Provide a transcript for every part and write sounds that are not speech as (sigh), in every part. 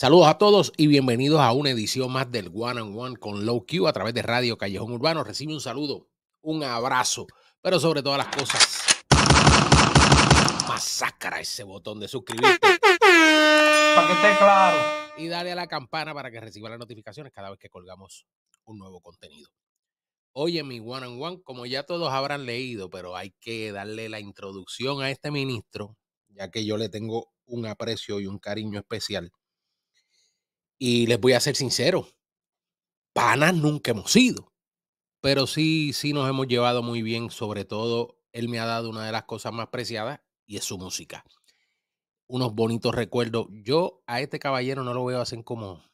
Saludos a todos y bienvenidos a una edición más del One on One con Low Q a través de Radio Callejón Urbano. Recibe un saludo, un abrazo, pero sobre todas las cosas, masacra ese botón de suscribirte. Para que esté claro. Y dale a la campana para que reciba las notificaciones cada vez que colgamos un nuevo contenido. Hoy en mi One on One, como ya todos habrán leído, pero hay que darle la introducción a este ministro, ya que yo le tengo un aprecio y un cariño especial. Y les voy a ser sincero, panas nunca hemos sido, pero sí, sí nos hemos llevado muy bien, sobre todo él me ha dado una de las cosas más preciadas y es su música. Unos bonitos recuerdos. Yo a este caballero no lo veo hace como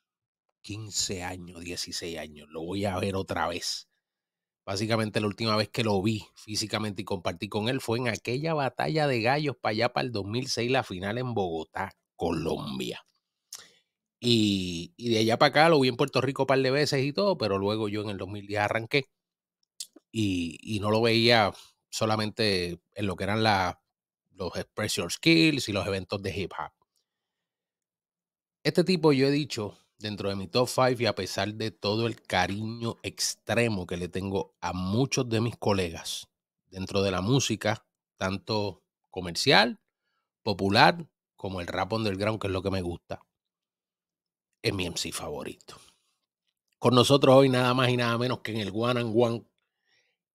15 años, 16 años. Lo voy a ver otra vez. Básicamente la última vez que lo vi físicamente y compartí con él fue en aquella batalla de gallos para allá para el 2006, la final en Bogotá, Colombia. Y, de allá para acá lo vi en Puerto Rico un par de veces y todo, pero luego yo en el 2010 arranqué y, no lo veía solamente en lo que eran la, los expression skills y los eventos de hip hop. Este tipo yo he dicho dentro de mi top 5 y a pesar de todo el cariño extremo que le tengo a muchos de mis colegas dentro de la música, tanto comercial, popular, como el rap underground, que es lo que me gusta, es mi MC favorito. Con nosotros hoy nada más y nada menos que en el One and One,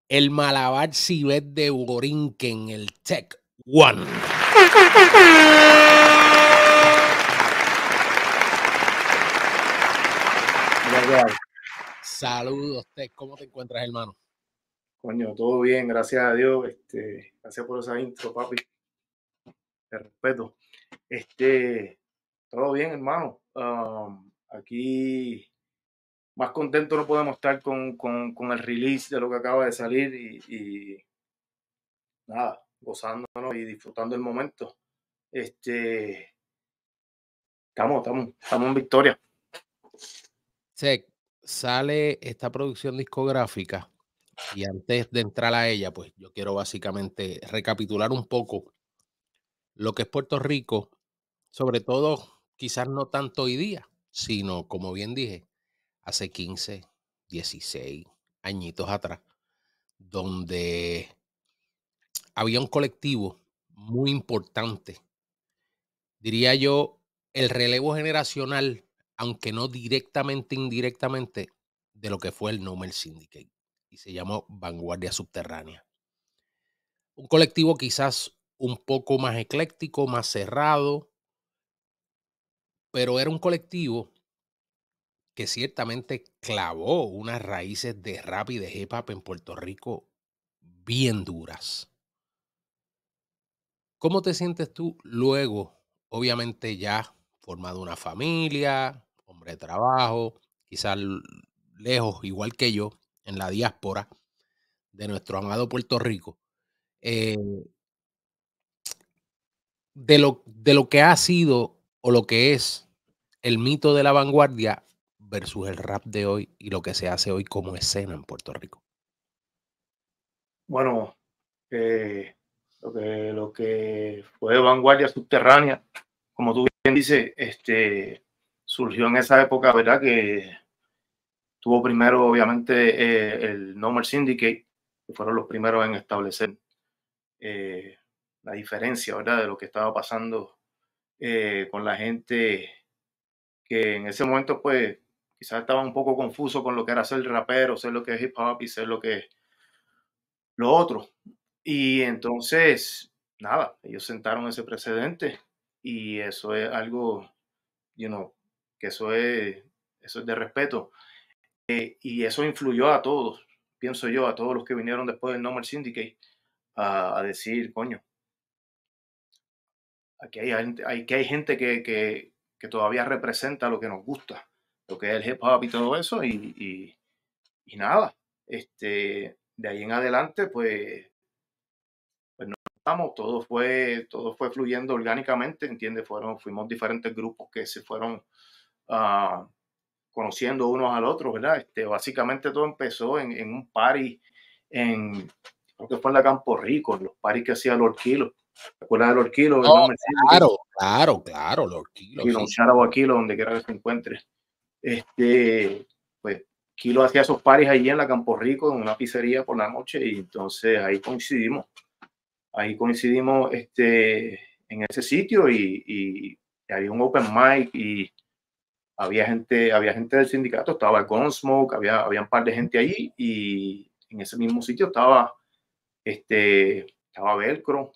el Malabar Cibet de Borinquen, el Tech One. Saludos, Tech. ¿Cómo te encuentras, hermano? Coño, todo bien, gracias a Dios. Este, gracias por esa intro, papi. Te respeto. Este, todo bien, hermano. aquí más contento no podemos estar con, el release de lo que acaba de salir y, nada, gozándonos y disfrutando el momento. Este, estamos, estamos, estamos en victoria. Sí, sale esta producción discográfica y antes de entrar a ella, pues yo quiero básicamente recapitular un poco lo que es Puerto Rico, sobre todo quizás no tanto hoy día, sino como bien dije, hace 15, 16 añitos atrás, donde había un colectivo muy importante, diría yo, el relevo generacional, aunque no directamente, indirectamente, de lo que fue el Nomer Syndicate, y se llamó Vanguardia Subterránea. Un colectivo quizás un poco más ecléctico, más cerrado, pero era un colectivo que ciertamente clavó unas raíces de rap y de hip hop en Puerto Rico bien duras. ¿Cómo te sientes tú luego, obviamente ya formado una familia, hombre de trabajo, quizás lejos, igual que yo, en la diáspora de nuestro amado Puerto Rico? Eh, de, lo, de lo que ha sido o lo que es el mito de la vanguardia versus el rap de hoy y lo que se hace hoy como escena en Puerto Rico? Bueno, eh, lo, que, lo que fue vanguardia subterránea, como tú bien dices, este, surgió en esa época, ¿verdad? Que tuvo primero, obviamente, eh, el Number Syndicate, que fueron los primeros en establecer eh, la diferencia, ¿verdad? De lo que estaba pasando con la gente que en ese momento, pues, quizás estaba un poco confuso con lo que era ser rapero, ser lo que es hip hop y ser lo que es lo otro. Y entonces, nada, ellos sentaron ese precedente y eso es algo, you know, que eso es, eso es de respeto. Eh, y eso influyó a todos, pienso yo, a todos los que vinieron después del Number Syndicate, a, a decir, coño, aquí hay, aquí hay gente que, que, que todavía representa lo que nos gusta lo que es el hip hop y todo eso, y, y, nada, este, de ahí en adelante, pues, pues nos estamos, todo fue, todo fue fluyendo orgánicamente, ¿entiendes? Fueron, fuimos diferentes grupos que se fueron uh, conociendo unos al otro, ¿verdad? Este, básicamente todo empezó en, en un party en, creo que fue en la Campo Rico, los paris que hacía Lord Kilo, ¿Te acuerdas de Lord Kilo? claro, claro, claro, Lord Kilo. Y sí. un Kilo, donde quiera que se encuentre. Este, pues Kilo hacía esos paris allí en la Campo Rico, en una pizzería por la noche, y entonces ahí coincidimos. Ahí coincidimos este, en ese sitio y, y, había un open mic y había gente, había gente del sindicato, estaba Gunsmoke, había, había un par de gente allí y en ese mismo sitio estaba, este, estaba Velcro,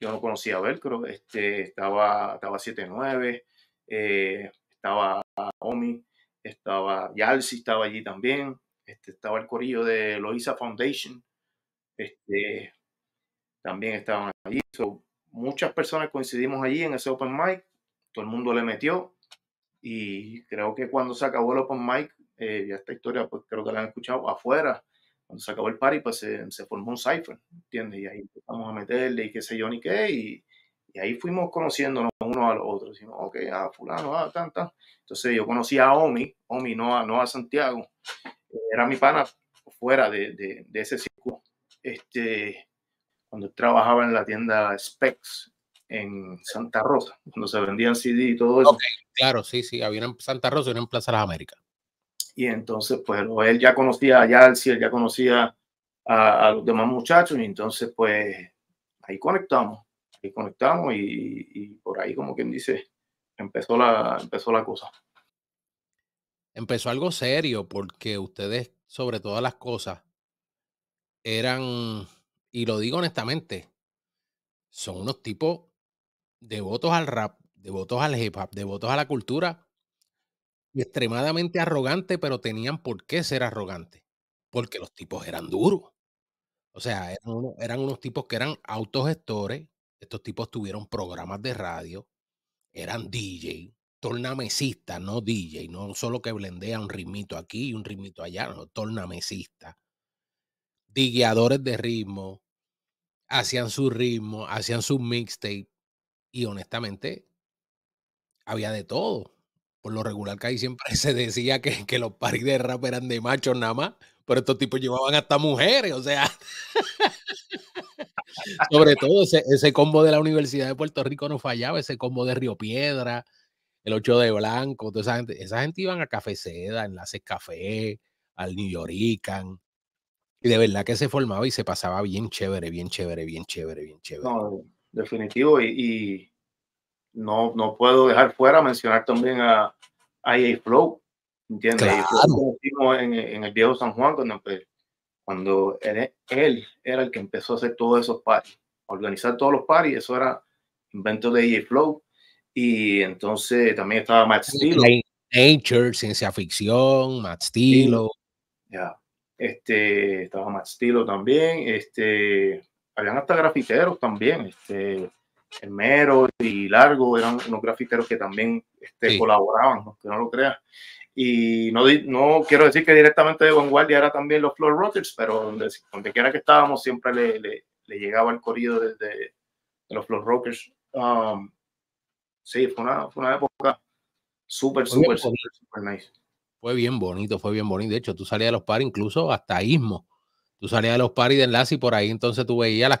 yo no conocía Velcro, este, estaba, estaba 79, eh, estaba Omi, estaba Yalsi, estaba allí también, este, estaba el corillo de Loisa Foundation, este, también estaban allí. muchas personas coincidimos allí en ese open mic, todo el mundo le metió y creo que cuando se acabó el open mic, eh, ya esta historia pues creo que la han escuchado afuera, cuando se acabó el party pues se, formó un cipher, ¿entiendes? Y ahí empezamos a meterle y qué sé yo ni qué y, ahí fuimos conociéndonos uno al otro, decimos, ok, ah, fulano, ah, tan. Entonces yo conocí a Omi, Omi no a, no a Santiago, era mi pana fuera de, de, ese círculo. Este, cuando trabajaba en la tienda Specs en Santa Rosa, cuando se vendían CD y todo eso. claro, sí, sí, había en Santa Rosa y una en Plaza de las Américas. Y entonces, pues él ya conocía a Yalsi, él ya conocía a, los demás muchachos, y entonces, pues ahí conectamos, ahí conectamos, y, y, por ahí, como quien dice, empezó la, empezó la cosa. Empezó algo serio, porque ustedes, sobre todas las cosas, eran, y lo digo honestamente, son unos tipos devotos al rap, devotos al hip hop, devotos a la cultura y extremadamente arrogantes, pero tenían por qué ser arrogantes, porque los tipos eran duros. O sea, eran, unos tipos que eran autogestores, estos tipos tuvieron programas de radio, eran DJ, tornamesistas, no DJ, no solo que blendea un ritmito aquí y un ritmito allá, no, tornamesistas, digueadores de ritmo, hacían su ritmo, hacían su mixtape, y honestamente, había de todo. Por lo regular que ahí siempre (laughs) se decía que, que los paris de rap eran de machos nada más, pero estos tipos llevaban hasta mujeres, o sea. (laughs) Sobre todo ese, combo de la Universidad de Puerto Rico no fallaba, ese combo de Río Piedra, el 8 de Blanco, toda esa gente, esa gente iban a Café Seda, Enlaces Café, al New Yorican. Y de verdad que se formaba y se pasaba bien chévere, bien chévere, bien chévere, bien chévere definitivo. Y, no, no puedo dejar fuera mencionar también a, a Flow, ¿entiendes? en, en, el viejo San Juan cuando, cuando él, él, era el que empezó a hacer todos esos parties, organizar todos los parties, eso era invento de EA Flow. Y entonces también estaba Matt Stilo. Nature, ciencia ficción, Matt Stilo. Ya. Este, estaba Matt Stilo también. Este, habían hasta grafiteros también, este, el Mero y Largo eran unos grafiteros que también este, colaboraban, que no lo creas. Y no, no quiero decir que directamente de vanguardia era también los Floor Rockers, pero donde, donde quiera que estábamos siempre le, le, llegaba el corrido de, de, los Floor Rockers. Um, sí, fue una, fue una época súper, súper, súper nice. Fue bien bonito, fue bien bonito. De hecho, tú salías de los pares incluso hasta Ismo Tú salías de los paris de enlace y por ahí entonces tú veías las,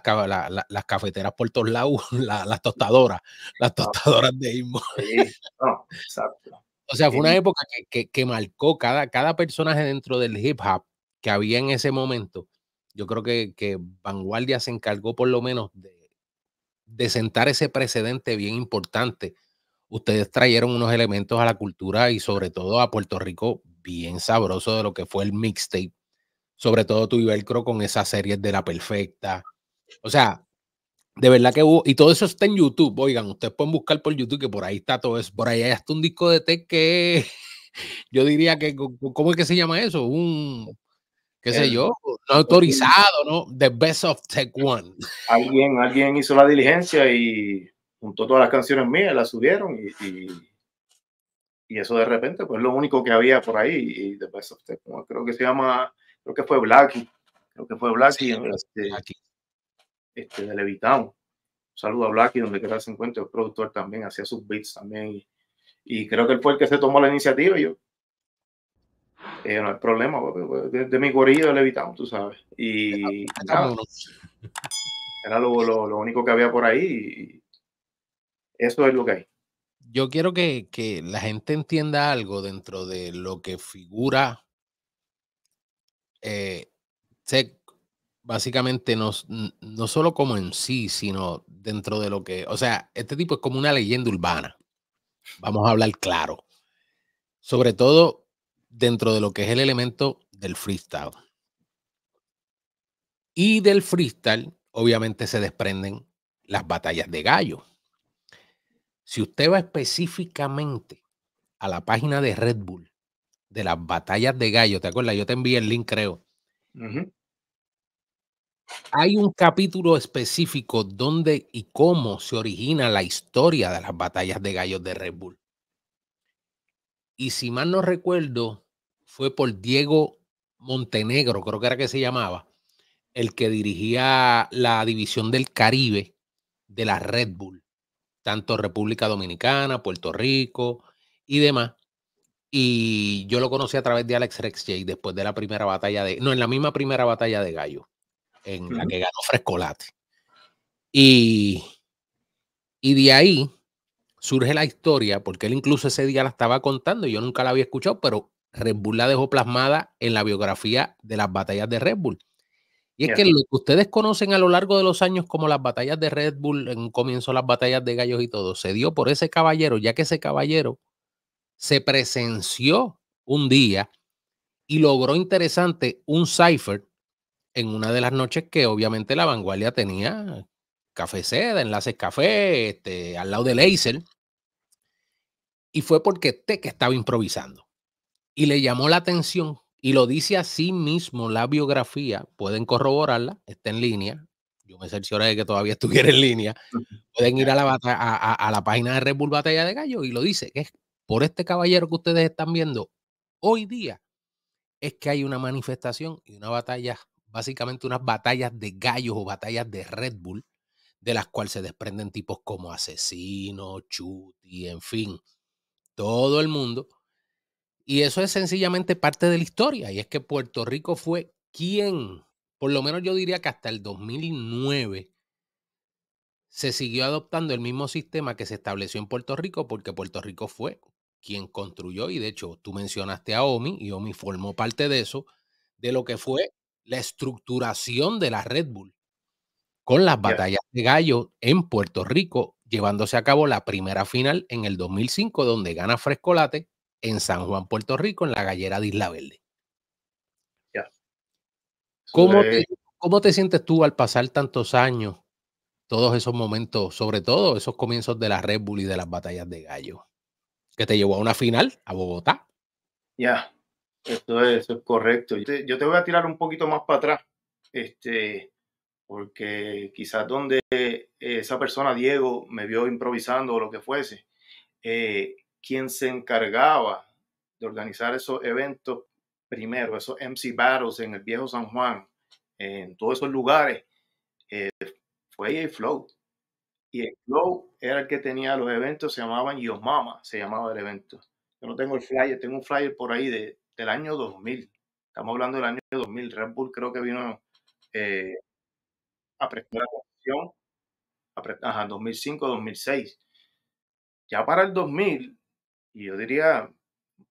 las cafeteras por todos lados, (laughs) las tostadoras, las tostadoras de Ismo. O sea, fue una época que, marcó cada, cada personaje dentro del hip hop que había en ese momento. Yo creo que, que Vanguardia se encargó por lo menos de, de sentar ese precedente bien importante. Ustedes trajeron unos elementos a la cultura y sobre todo a Puerto Rico bien sabroso de lo que fue el mixtape sobre todo tu y Velcro con esas series de la perfecta. O sea, de verdad que hubo, y todo eso está en YouTube, oigan, ustedes pueden buscar por YouTube que por ahí está todo eso, por ahí hay hasta un disco de tech que (laughs) yo diría que, ¿cómo es que se llama eso? Un, qué sé yo, no autorizado, ¿no? The Best of Tech One. Alguien, alguien hizo la diligencia y juntó todas las canciones mías, las subieron y, y, eso de repente, pues lo único que había por ahí, y The Best of Tech One, creo que se llama creo que fue Blacky, creo que fue Blacky, este, este, de Levitown. Un saludo a Blacky, donde quiera se encuentre, el productor también, hacía sus beats también. Y, creo que él fue el que se tomó la iniciativa. Y yo, eh, no hay problema, de, de, mi gorillo de Levitown, tú sabes. Y Era lo, lo, lo único que había por ahí y eso es lo que hay. Yo quiero que, que la gente entienda algo dentro de lo que figura eh, básicamente no, no solo como en sí, sino dentro de lo que, o sea, este tipo es como una leyenda urbana. Vamos a hablar claro. Sobre todo dentro de lo que es el elemento del freestyle. Y del freestyle, obviamente, se desprenden las batallas de gallo. Si usted va específicamente a la página de Red Bull de las batallas de gallo, ¿te acuerdas? Yo te envié el link, creo. Hay un capítulo específico donde y cómo se origina la historia de las batallas de gallos de Red Bull. Y si mal no recuerdo, fue por Diego Montenegro, creo que era que se llamaba, el que dirigía la división del Caribe de la Red Bull, tanto República Dominicana, Puerto Rico y demás. Y yo lo conocí a través de Alex Rex J después de la primera batalla de, no, en la misma primera batalla de Gallo, en la que ganó Frescolate. Y, y de ahí surge la historia, porque él incluso ese día la estaba contando y yo nunca la había escuchado, pero Red Bull la dejó plasmada en la biografía de las batallas de Red Bull. Y es que lo que ustedes conocen a lo largo de los años como las batallas de Red Bull, en comienzo las batallas de gallos y todo, se dio por ese caballero, ya que ese caballero se presenció un día y logró interesante un cipher en una de las noches que obviamente la vanguardia tenía café seda, enlaces café, este, al lado de Laser. Y fue porque Tech estaba improvisando. Y le llamó la atención y lo dice así mismo la biografía, pueden corroborarla, está en línea. Yo me cercioré de que todavía (laughs) estuviera en línea. Pueden ir a la, a, la página de Red Bull Batalla de Gallo y lo dice, que es por este caballero que ustedes están viendo hoy día, es que hay una manifestación y una batalla, básicamente unas batallas de gallos o batallas de Red Bull, de las cuales se desprenden tipos como Asesino, Chuti, en fin, todo el mundo y eso es sencillamente parte de la historia. Y es que Puerto Rico fue quien, por lo menos yo diría que hasta el 2009, se siguió adoptando el mismo sistema que se estableció en Puerto Rico porque Puerto Rico fue quien construyó, y de hecho tú mencionaste a OMI, y OMI formó parte de eso, de lo que fue la estructuración de la Red Bull con las batallas de gallo en Puerto Rico, llevándose a cabo la primera final en el 2005, donde gana Frescolate en San Juan, Puerto Rico, en la gallera de Isla Verde. ¿Cómo, te, ¿Cómo te sientes tú al pasar tantos años, todos esos momentos, sobre todo esos comienzos de la Red Bull y de las batallas de gallo, que te llevó a una final a Bogotá? Ya, eso, es, correcto. Yo te, voy a tirar un poquito más para atrás, este, porque quizás donde esa persona, Diego, me vio improvisando o lo que fuese, eh, quien se encargaba de organizar esos eventos primero, esos MC Battles en el viejo San Juan, en todos esos lugares, eh, fue el Flow. Y el Flow era el que tenía los eventos, se llamaban Yo Mama, se llamaba el evento. Yo no tengo el flyer, tengo un flyer por ahí de, del año 2000. Estamos hablando del año 2000. Red Bull creo que vino eh, a prestar atención, a 2005, 2006. Ya para el 2000, y yo diría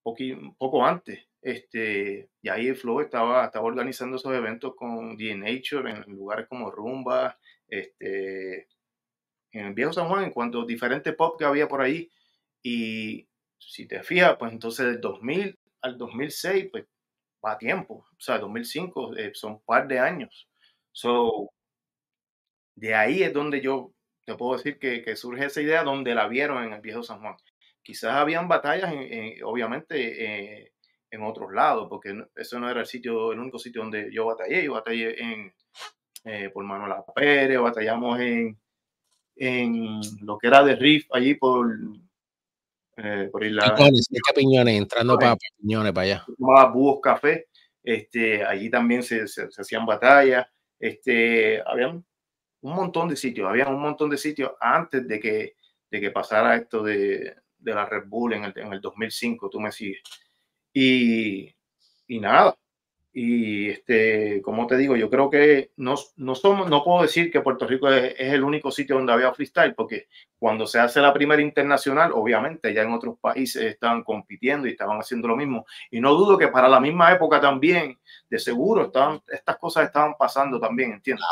un, poco antes, este, y ahí Flow estaba, estaba organizando esos eventos con The Nature en lugares como Rumba, este, en el viejo San Juan, en cuanto a diferentes pop que había por ahí. Y si te fijas, pues entonces del 2000 al 2006, pues va a tiempo. O sea, 2005 eh, son un par de años. So, de ahí es donde yo te puedo decir que, que surge esa idea, donde la vieron en el viejo San Juan. Quizás habían batallas, obviamente, eh, en otros lados, porque eso no era el sitio, el único sitio donde yo batallé. Yo batallé en, eh, por Manuel Pérez, batallamos en, en lo que era de Riff, allí por, eh, por Isla. Piñones, entrando para Piñones, para allá. Búhos Café, este, allí también se, se, hacían batallas. Este, habían un montón de sitios, había un montón de sitios antes de que, de que pasara esto de, de la Red Bull en el, en el 2005, tú me sigues. Y, y nada, y este, como te digo, yo creo que no, no, somos, no puedo decir que Puerto Rico es, el único sitio donde había freestyle, porque cuando se hace la primera internacional, obviamente ya en otros países estaban compitiendo y estaban haciendo lo mismo. Y no dudo que para la misma época también, de seguro, estaban, estas cosas estaban pasando también, ¿entiendes?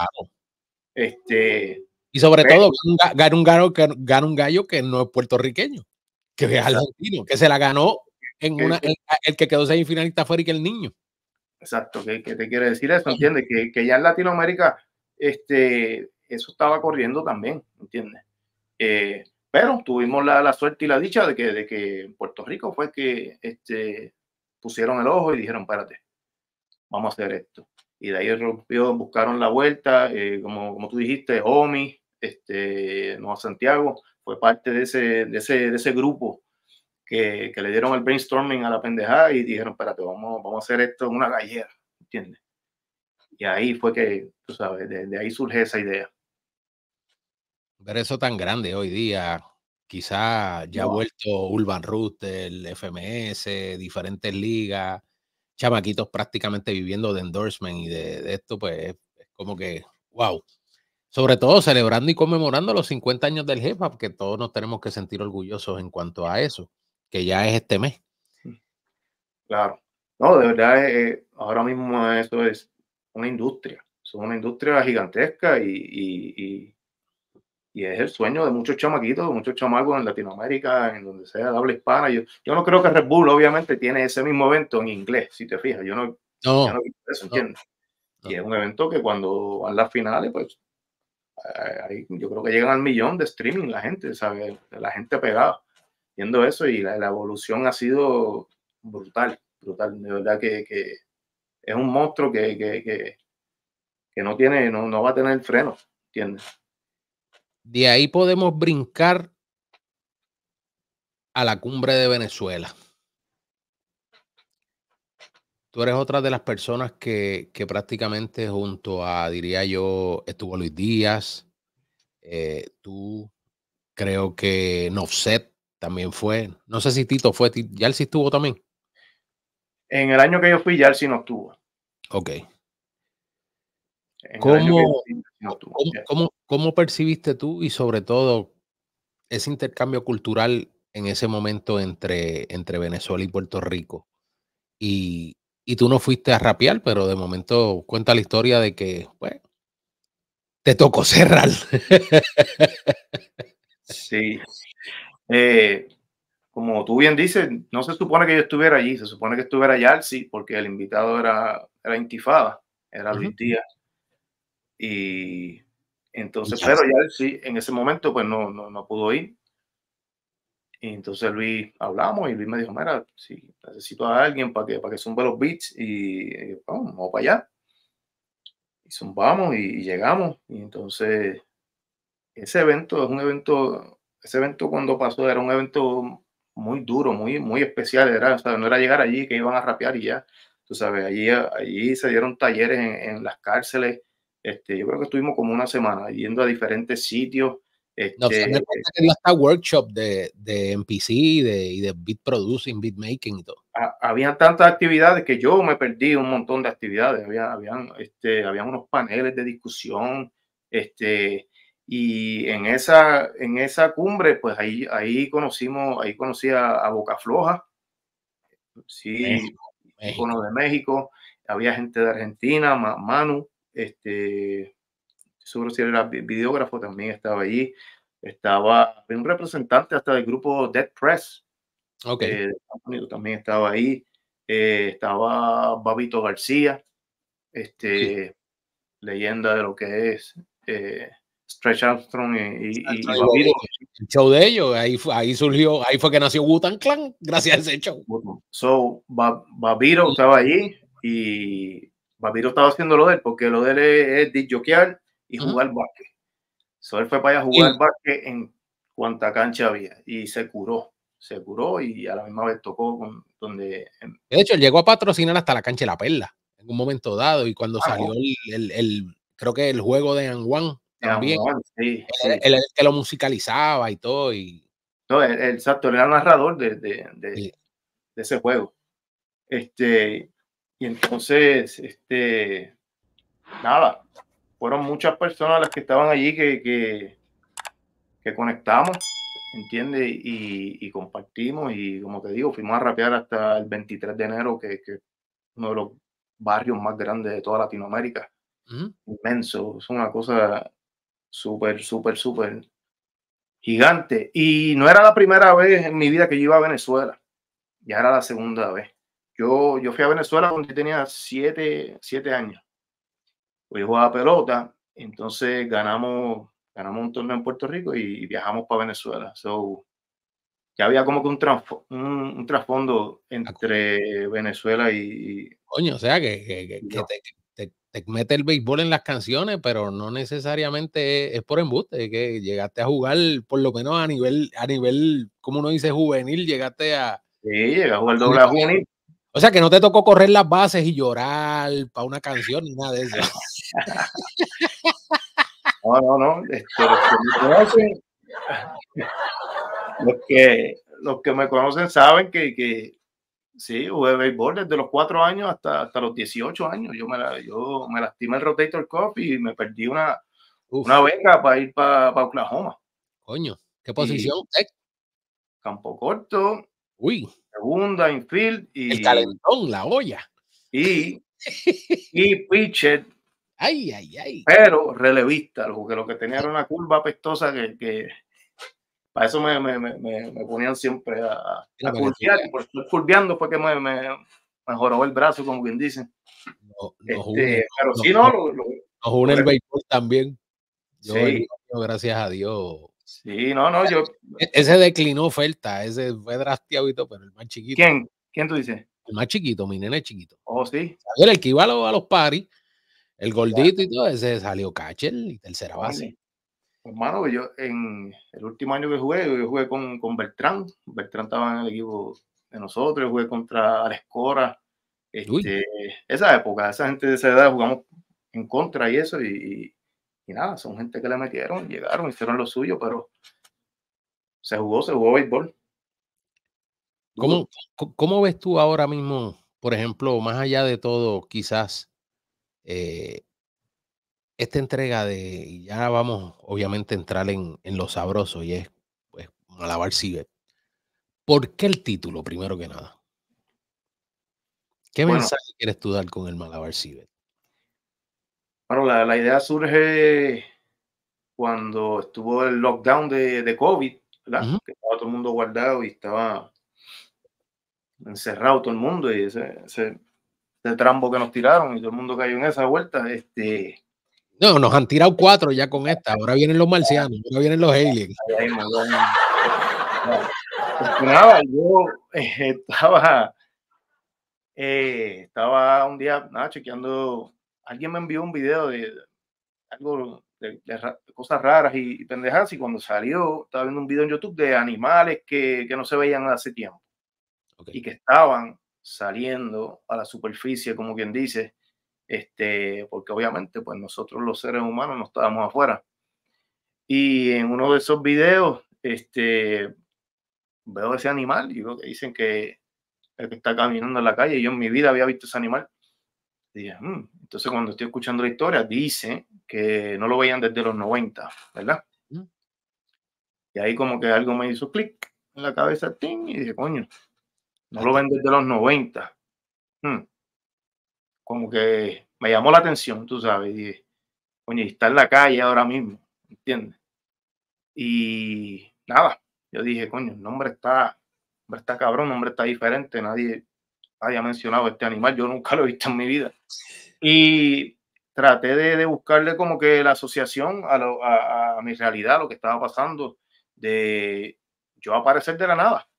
Este, y sobre todo, gana un, gallo, que, gana un gallo que no es puertorriqueño, que es argentino, que se la ganó en una, el, el que quedó semifinalista fue que el niño. Exacto, que, te quiere decir eso, ¿entiendes? Que, que, ya en Latinoamérica este, eso estaba corriendo también, ¿entiendes? Eh, pero tuvimos la, la, suerte y la dicha de que, de que en Puerto Rico fue que este, pusieron el ojo y dijeron, espérate, vamos a hacer esto. Y de ahí rompió, buscaron la vuelta, eh, como, como tú dijiste, Omi, este, Nueva Santiago, fue parte de ese, de ese, de ese grupo que, le dieron el brainstorming a la pendejada y dijeron, espérate, vamos, vamos a hacer esto en una gallera, ¿entiendes? Y ahí fue que, tú sabes, de, ahí surge esa idea. Ver eso tan grande hoy día, quizá ya ha vuelto Urban Root, el FMS, diferentes ligas, chamaquitos prácticamente viviendo de endorsement y de, esto, pues es como que, wow. Sobre todo celebrando y conmemorando los 50 años del hip porque todos nos tenemos que sentir orgullosos en cuanto a eso que ya es este mes. Claro. No, de verdad, eh, ahora mismo eso es una industria. Es una industria gigantesca y, y, y, es el sueño de muchos chamaquitos, de muchos chamacos en Latinoamérica, en donde sea habla hispana. Yo, yo no creo que Red Bull, obviamente, tiene ese mismo evento en inglés, si te fijas. Yo no, no, no eso, ¿entiendes? Y es un evento que cuando van las finales, pues yo creo que llegan al millón de streaming la gente, ¿sabes? La gente pegada viendo eso y la, evolución ha sido brutal, brutal. De verdad que, es un monstruo que, que, no tiene, no, no va a tener freno, ¿entiendes? De ahí podemos brincar a la cumbre de Venezuela. Tú eres otra de las personas que, prácticamente junto a, diría yo, estuvo Luis Díaz, eh, tú creo que Nofset también fue. No sé si Tito fue, ya él sí estuvo también. En el año que yo fui, ya él sí no estuvo. Ok. ¿Cómo, ¿cómo, percibiste tú y sobre todo ese intercambio cultural en ese momento entre, entre Venezuela y Puerto Rico? Y, y tú no fuiste a rapear, pero de momento cuenta la historia de que, bueno, te tocó (laughs) cerrar. Sí, eh, como tú bien dices, no se supone que yo estuviera allí, se supone que estuviera allá, sí, porque el invitado era, era Intifada, era Luis Díaz. Y entonces, pero ya sí, en ese momento pues no, no, no pudo ir. Y entonces Luis hablamos y Luis me dijo, mira, si necesito a alguien para que, para que zumbe los beats y, vamos, para allá. Y zumbamos y, llegamos. Y entonces ese evento es un evento ese evento cuando pasó era un evento muy duro, muy, muy especial, era, no era llegar allí que iban a rapear y ya, tú sabes, allí, allí se dieron talleres en, las cárceles, este, yo creo que estuvimos como una semana yendo a diferentes sitios. Este, no, se me hasta workshop de, de MPC de, y de beat producing, beat making y todo. habían tantas actividades que yo me perdí un montón de actividades. Había, habían, este, habían unos paneles de discusión, este, y en esa, en esa cumbre, pues ahí, ahí conocimos, ahí conocí a, Boca Floja, sí, México. de México, había gente de Argentina, Manu, este, seguro si era videógrafo, también estaba allí, estaba un representante hasta del grupo Dead Press, okay. Eh, también estaba ahí, eh, estaba Babito García, este, leyenda de lo que es eh, Stretch Armstrong y, El show de ellos, ahí, ahí surgió, ahí fue que nació Wutan Clan, gracias a ese show. So, Babiro estaba allí y Babiro estaba haciendo lo de él, porque lo de él es, es y jugar básquet. So, él fue para allá a jugar básquet en cuanta cancha había y se curó, se curó y a la misma vez tocó con, donde... De hecho, él llegó a patrocinar hasta la cancha de la Perla en un momento dado y cuando ah, salió el, el, creo que el juego de Anguan también. Sí, Él, que lo musicalizaba y todo. Y... No, exacto, era narrador de, de, de, ese juego. Este, Y entonces, este, nada, fueron muchas personas las que estaban allí que, que, que conectamos, ¿entiendes? Y, y, compartimos y como te digo, fuimos a rapear hasta el 23 de enero, que, que uno de los barrios más grandes de toda Latinoamérica. Inmenso, es una cosa súper, súper, súper gigante. Y no era la primera vez en mi vida que yo iba a Venezuela, ya era la segunda vez. Yo, yo fui a Venezuela cuando tenía siete, siete años. Pues yo jugaba pelota, entonces ganamos, ganamos un torneo en Puerto Rico y viajamos para Venezuela. So, ya había como que un, un, trasfondo entre Venezuela y... Coño, o sea, que, que, te, te, mete el béisbol en las canciones, pero no necesariamente es, por embuste, que llegaste a jugar, por lo menos a nivel, a nivel, como uno dice, juvenil, llegaste a... Sí, llegaste a jugar doble juvenil. O sea, que no te tocó correr las bases y llorar para una canción ni nada de eso. (laughs) no, no, no. Este, (laughs) los que, los que me conocen saben que, que sí, jugué béisbol desde los cuatro años hasta, hasta los 18 años. Yo me, yo me lastimé el Rotator Cup y me perdí una, una beca para ir para, Oklahoma. Coño, ¿qué posición? campo corto. Uy. Segunda, infield. Y, el calentón, la olla. Y, y pitcher. Ay, ay, ay. Pero relevista, porque lo que tenía era una curva apestosa que, que para eso me, me, me, me, ponían siempre a, a y por estar curveando fue que me, me, mejoró el brazo, como quien dice. No, este, pero sí, no, lo, lo, nos une el béisbol también. Yo, sí. gracias a Dios. Sí, no, no, yo. E, ese declinó oferta, ese fue drastiado, pero el más chiquito. ¿Quién? ¿Quién tú dices? El más chiquito, mi nene chiquito. Oh, sí. El que iba a los, a los paris, el gordito y todo, ese salió catcher y tercera base. Hermano, yo en el último año que jugué, yo jugué con, con Beltrán. Beltrán estaba en el equipo de nosotros, yo jugué contra Alescora. Este, esa época, esa gente de esa edad jugamos en contra y eso, y, y, nada, son gente que le metieron, llegaron, hicieron lo suyo, pero se jugó, se jugó béisbol. ¿Cómo, ¿Cómo ves tú ahora mismo, por ejemplo, más allá de todo, quizás eh, esta entrega de, ya vamos obviamente a entrar en, en lo sabroso y es pues, Malabar Ciber. ¿Por qué el título, primero que nada? ¿Qué mensaje quieres tú dar con el Malabar Ciber? Bueno, la, la, idea surge cuando estuvo el lockdown de, de COVID, ¿verdad? Que estaba todo el mundo guardado y estaba encerrado todo el mundo y ese, ese, ese, trambo que nos tiraron y todo el mundo cayó en esa vuelta. Este, no, nos han tirado cuatro ya con esta. Ahora vienen los marcianos, ahora vienen los aliens. Nada, yo eh, estaba, eh, estaba un día nada, chequeando. Alguien me envió un video de algo de, cosas raras y, pendejas. Y cuando salió, estaba viendo un video en YouTube de animales que, que no se veían hace tiempo y que estaban saliendo a la superficie, como quien dice, este, porque obviamente pues nosotros los seres humanos no estábamos afuera. Y en uno de esos videos, este, veo ese animal y que dicen que el que está caminando en la calle, yo en mi vida había visto ese animal. dije, mm". Entonces cuando estoy escuchando la historia, dice que no lo veían desde los 90, ¿verdad? Y ahí como que algo me hizo clic en la cabeza, y dije, coño, no lo ven desde los 90 como que me llamó la atención, tú sabes, y coño, está en la calle ahora mismo, ¿entiendes? Y nada, yo dije, coño, el nombre está, nombre está cabrón, el nombre está diferente, nadie, nadie ha mencionado este animal, yo nunca lo he visto en mi vida. Y traté de, de buscarle como que la asociación a, lo, a, a, mi realidad, lo que estaba pasando, de yo aparecer de la nada,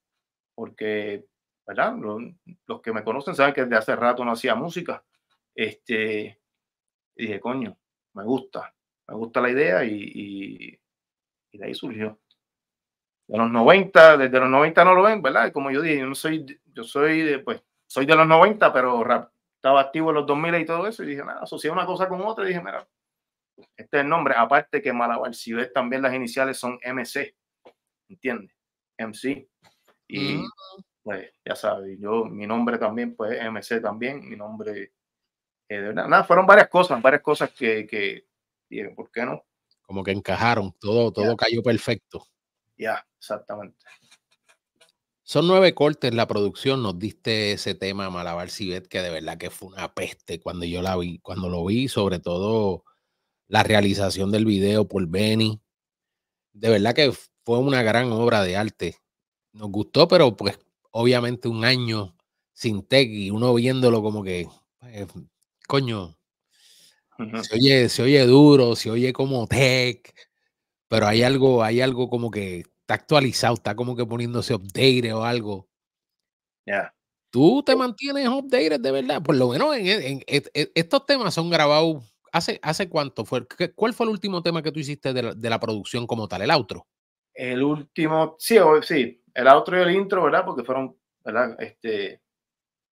porque, ¿verdad? Los, los que me conocen saben que desde hace rato no hacía música este, y dije, coño, me gusta, me gusta la idea y, y, de ahí surgió. De los 90, desde los 90 no lo ven, ¿verdad? Como yo dije, yo no soy, yo soy de, pues, soy de los 90, pero rap, estaba activo en los 2000 y todo eso, y dije, nada, asocié una cosa con otra, y dije, mira, este es el nombre, aparte que Malabar, si ves también las iniciales son MC, ¿entiendes? MC. Y mm. pues ya sabes, yo, mi nombre también, pues MC también, mi nombre, eh, nada, fueron varias cosas, varias cosas que, que ¿por qué no? Como que encajaron, todo, todo cayó perfecto. Ya, exactamente. Son nueve cortes la producción, nos diste ese tema Malabar Cibet, que de verdad que fue una peste cuando yo la vi, cuando lo vi, sobre todo la realización del video por Benny. De verdad que fue una gran obra de arte. Nos gustó, pero pues obviamente un año sin tech y uno viéndolo como que, coño, se oye, se oye duro, se oye como tech, pero hay algo, hay algo como que está actualizado, está como que poniéndose update o algo. Ya. Tú te mantienes updated de verdad. Por lo menos en, estos temas son grabados. ¿Hace, ¿Hace cuánto fue? ¿Cuál fue el último tema que tú hiciste de la, producción como tal? ¿El outro? El último, sí, sí, el outro y el intro, ¿verdad? Porque fueron, ¿verdad? Este,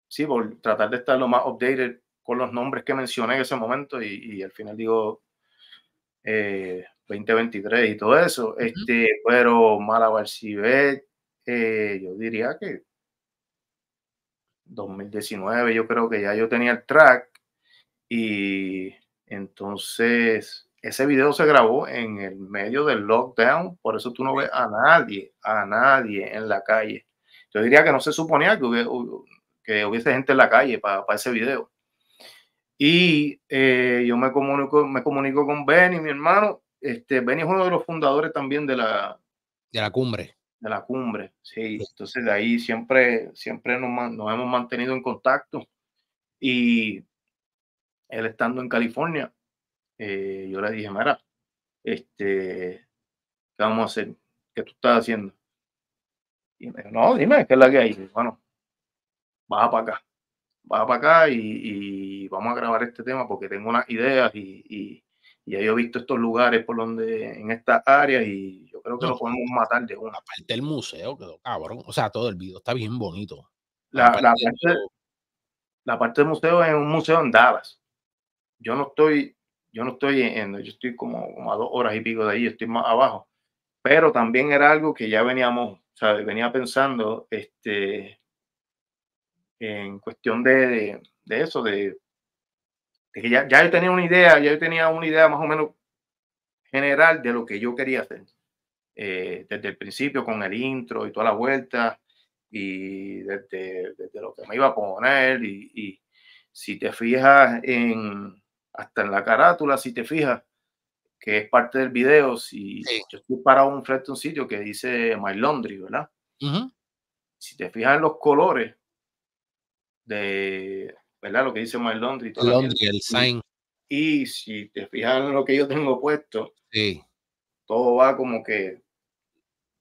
sí, por tratar de estar lo más updated con los nombres que mencioné en ese momento y, al final digo eh, 2023 y todo eso. este, pero Malabar eh, yo diría que 2019, yo creo que ya yo tenía el track y entonces ese video se grabó en el medio del lockdown, por eso tú no ves a nadie, a nadie en la calle. Yo diría que no se suponía que, hubiese, que hubiese gente en la calle para ese video. Y eh, yo me comunico, me comunico con Benny, mi hermano, este, Benny es uno de los fundadores también de la, de la cumbre. De la cumbre, sí. Entonces de ahí siempre, siempre nos, nos hemos mantenido en contacto. Y él estando en California, eh, yo le dije, Mara, este, ¿qué vamos a hacer? ¿Qué tú estás haciendo? Y me dijo, no, dime, ¿qué es la que hay? bueno, baja para acá, baja para acá y, vamos a grabar este tema porque tengo unas ideas y, y ya yo he visto estos lugares por donde, en estas áreas, y yo creo que lo podemos matar de una. Aparte del museo quedó cabrón. O sea, todo el video está bien bonito. La, la, parte, del museo es un museo en Dallas. Yo no estoy, yo no estoy en, yo estoy como, como a dos horas y pico de ahí, estoy más abajo. Pero también era algo que ya veníamos, o sea, venía pensando, este, en cuestión de, de eso, de ya, ya yo tenía una idea, ya yo tenía una idea más o menos general de lo que yo quería hacer. Eh, desde el principio con el intro y toda la vuelta y desde, desde lo que me iba a poner y, y, si te fijas en hasta en la carátula, si te fijas que es parte del video, si yo estoy parado en frente a un sitio que dice My Laundry, ¿verdad? Si te fijas en los colores de, ¿verdad? Lo que dice My Laundry. el sign. Y si te fijas en lo que yo tengo puesto, sí. todo va como que.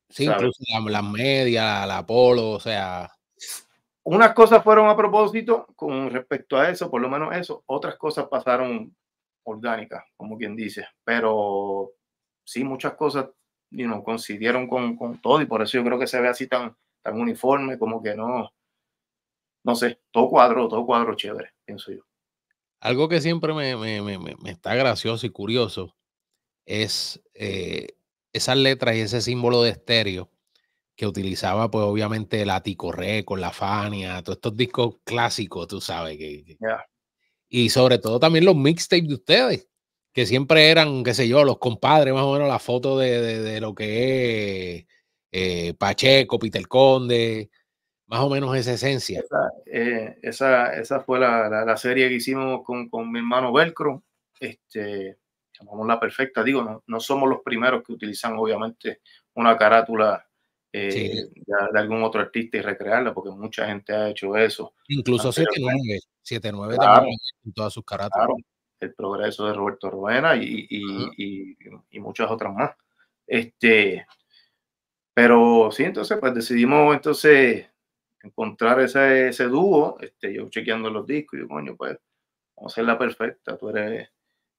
Sí, incluso la, media, la polo, o sea. Unas cosas fueron a propósito con respecto a eso, por lo menos eso. Otras cosas pasaron orgánicas, como quien dice. Pero sí, muchas cosas you know, coincidieron con, con todo y por eso yo creo que se ve así tan, tan uniforme, como que no, no sé, todo cuadro, todo cuadro chévere, pienso yo. Algo que siempre me, está gracioso y curioso es eh, esas letras y ese símbolo de estéreo que utilizaba, pues obviamente el Atico con la Fania, todos estos discos clásicos, tú sabes. Que, Y sobre todo también los mixtapes de ustedes, que siempre eran, qué sé yo, los compadres, más o menos la foto de, lo que es eh, Pacheco, Peter Conde, más o menos esa esencia. Esa, eh, esa, fue la, la, serie que hicimos con, con, mi hermano Velcro. Este, llamamos la perfecta. Digo, no, no, somos los primeros que utilizan, obviamente, una carátula eh, de, algún otro artista y recrearla, porque mucha gente ha hecho eso. Incluso 79, 79 también en todas sus carátulas. el progreso de Roberto Roena y, y, y, y, muchas otras más. Este, pero sí, entonces, pues decidimos entonces encontrar ese, ese dúo, este, yo chequeando los discos, y yo, coño, pues, vamos a hacer la perfecta, tú eres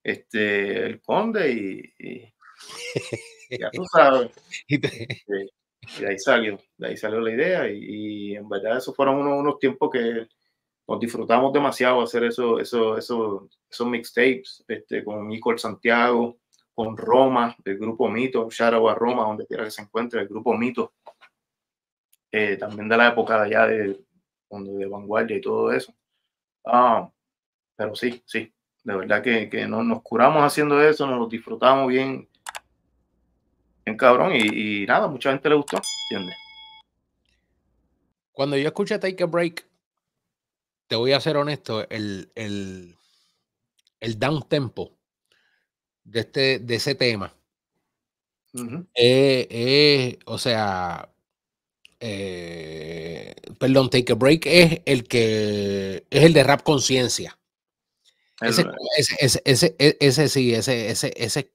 este, el conde y, (laughs) ya tú sabes. y, de ahí salió, de ahí salió la idea y, en verdad esos fueron unos, unos, tiempos que nos disfrutamos demasiado hacer eso, eso, eso, esos mixtapes este, con Nicole Santiago, con Roma, del grupo Mito, shout a Roma, donde quiera que se encuentre, el grupo Mito eh, también de la época de allá de, de vanguardia y todo eso. Ah, pero sí, sí, de verdad que, que nos curamos haciendo eso, nos lo disfrutamos bien, bien cabrón y, nada, mucha gente le gustó, ¿entiendes? Cuando yo escuché Take a Break, te voy a ser honesto, el, el, el down tempo de, este, de ese tema, o sea, eh, perdón, Take a Break es el que es el de rap conciencia. Ese, ese, ese, e, ese, sí, ese, ese, ese,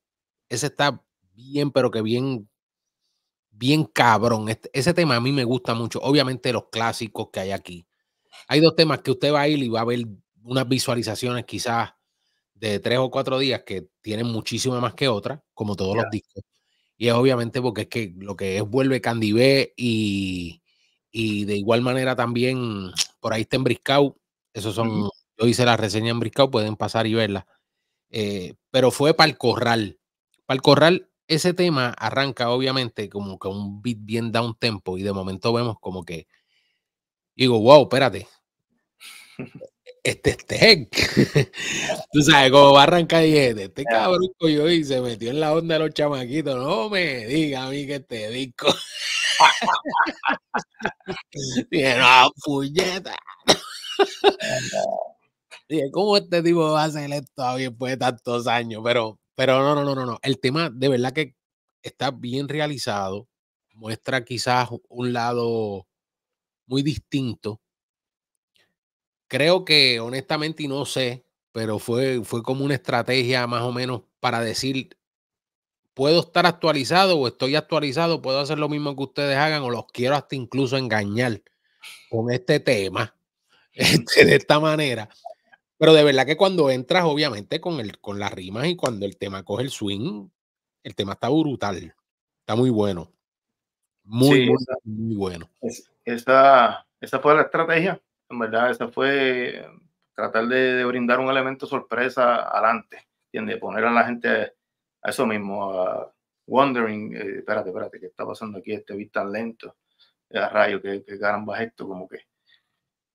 ese está bien, pero que bien, bien cabrón. Este, ese tema a mí me gusta mucho. Obviamente los clásicos que hay aquí. Hay dos temas que usted va a ir y va a ver unas visualizaciones quizás de tres o cuatro días que tienen muchísimo más que otras, como todos los discos. Y es obviamente porque es que lo que es vuelve Candy B y, y de igual manera también (tsk) por ahí está en Briscout. Esos son, yo hice la reseña en Briscout, pueden pasar y verla. Eh, pero fue para el corral. Para el corral, ese tema arranca obviamente como que un beat bien down tempo y de momento vemos como que digo, wow, espérate, (laughs) este este (laughs) Tú sabes, como va a arrancar y este cabrón yo y se metió en la onda de los chamaquitos. No me diga a mí que este disco. (laughs) Dije, no, puñeta. (laughs) Dije, ¿cómo este tipo va a hacer esto después de tantos años? Pero, pero no, no, no, no, no. El tema de verdad que está bien realizado. Muestra quizás un lado muy distinto creo que honestamente, y no sé, pero fue, fue como una estrategia más o menos para decir, puedo estar actualizado o estoy actualizado, puedo hacer lo mismo que ustedes hagan o los quiero hasta incluso engañar con este tema (laughs) este, de esta manera. Pero de verdad que cuando entras, obviamente, con, el, con las rimas y cuando el tema coge el swing, el tema está brutal. Está muy bueno. Muy, muy, muy, bueno. esa, esa fue la estrategia en verdad, esa fue tratar de, brindar un elemento sorpresa adelante, ¿entiendes? Poner a la gente a eso mismo, a wondering, eh, espérate, espérate, ¿qué está pasando aquí? Este beat tan lento, a rayo, que, que caramba esto, como que.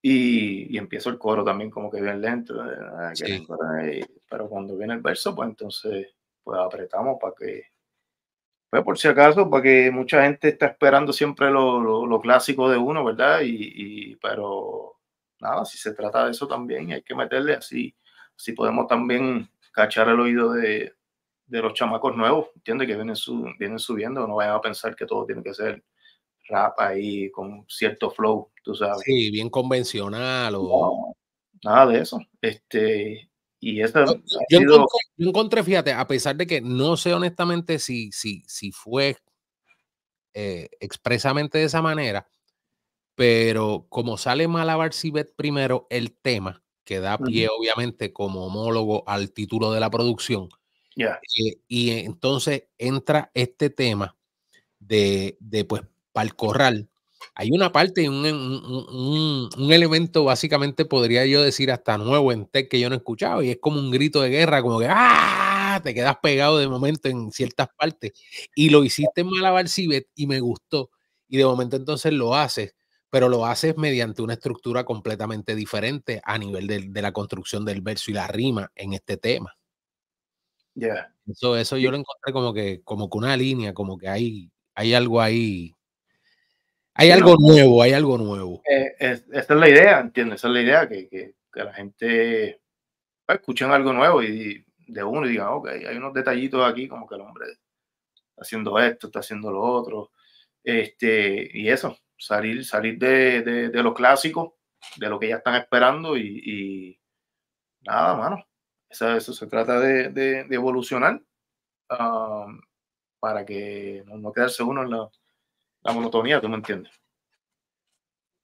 Y, y empiezo el coro también como que bien lento, eh, pero cuando viene el verso, pues entonces pues apretamos para que, pues por si acaso, para que mucha gente está esperando siempre lo, lo, clásico de uno, ¿verdad? Y, y, pero nada, si se trata de eso también, hay que meterle así, así podemos también cachar el oído de, de los chamacos nuevos, ¿entiendes? Que vienen, su, vienen subiendo, no vayan a pensar que todo tiene que ser rap ahí con cierto flow, tú sabes. Sí, bien convencional o... nada de eso. Este, y eso yo, encontré, yo, encontré, fíjate, a pesar de que no sé honestamente si, si, si fue eh, expresamente de esa manera, pero como sale Malabar Sibet primero el tema, que da pie obviamente como homólogo al título de la producción, eh, y entonces entra este tema de, de pues, para el corral. Hay una parte, un, un, un, elemento básicamente podría yo decir hasta nuevo en tech que yo no he escuchado y es como un grito de guerra, como que ¡ah! te quedas pegado de momento en ciertas partes y lo hiciste en Malabar Sibet y me gustó y de momento entonces lo haces pero lo haces mediante una estructura completamente diferente a nivel de, la construcción del verso y la rima en este tema. Ya. Eso, eso yo lo encontré como que, como que una línea, como que hay, hay algo ahí. Hay algo nuevo, hay algo nuevo. Eh, esta es la idea, ¿entiendes? Esa es la idea, que, que, que la gente pues, escuchen algo nuevo y de uno y digan, ok, hay unos detallitos aquí, como que el hombre está haciendo esto, está haciendo lo otro. Este, y eso, salir, salir de, de, lo clásico, de lo que ya están esperando y, nada, mano. Eso, se trata de, de evolucionar um, para que no, quedarse uno en la, la monotonía, ¿tú me entiendes?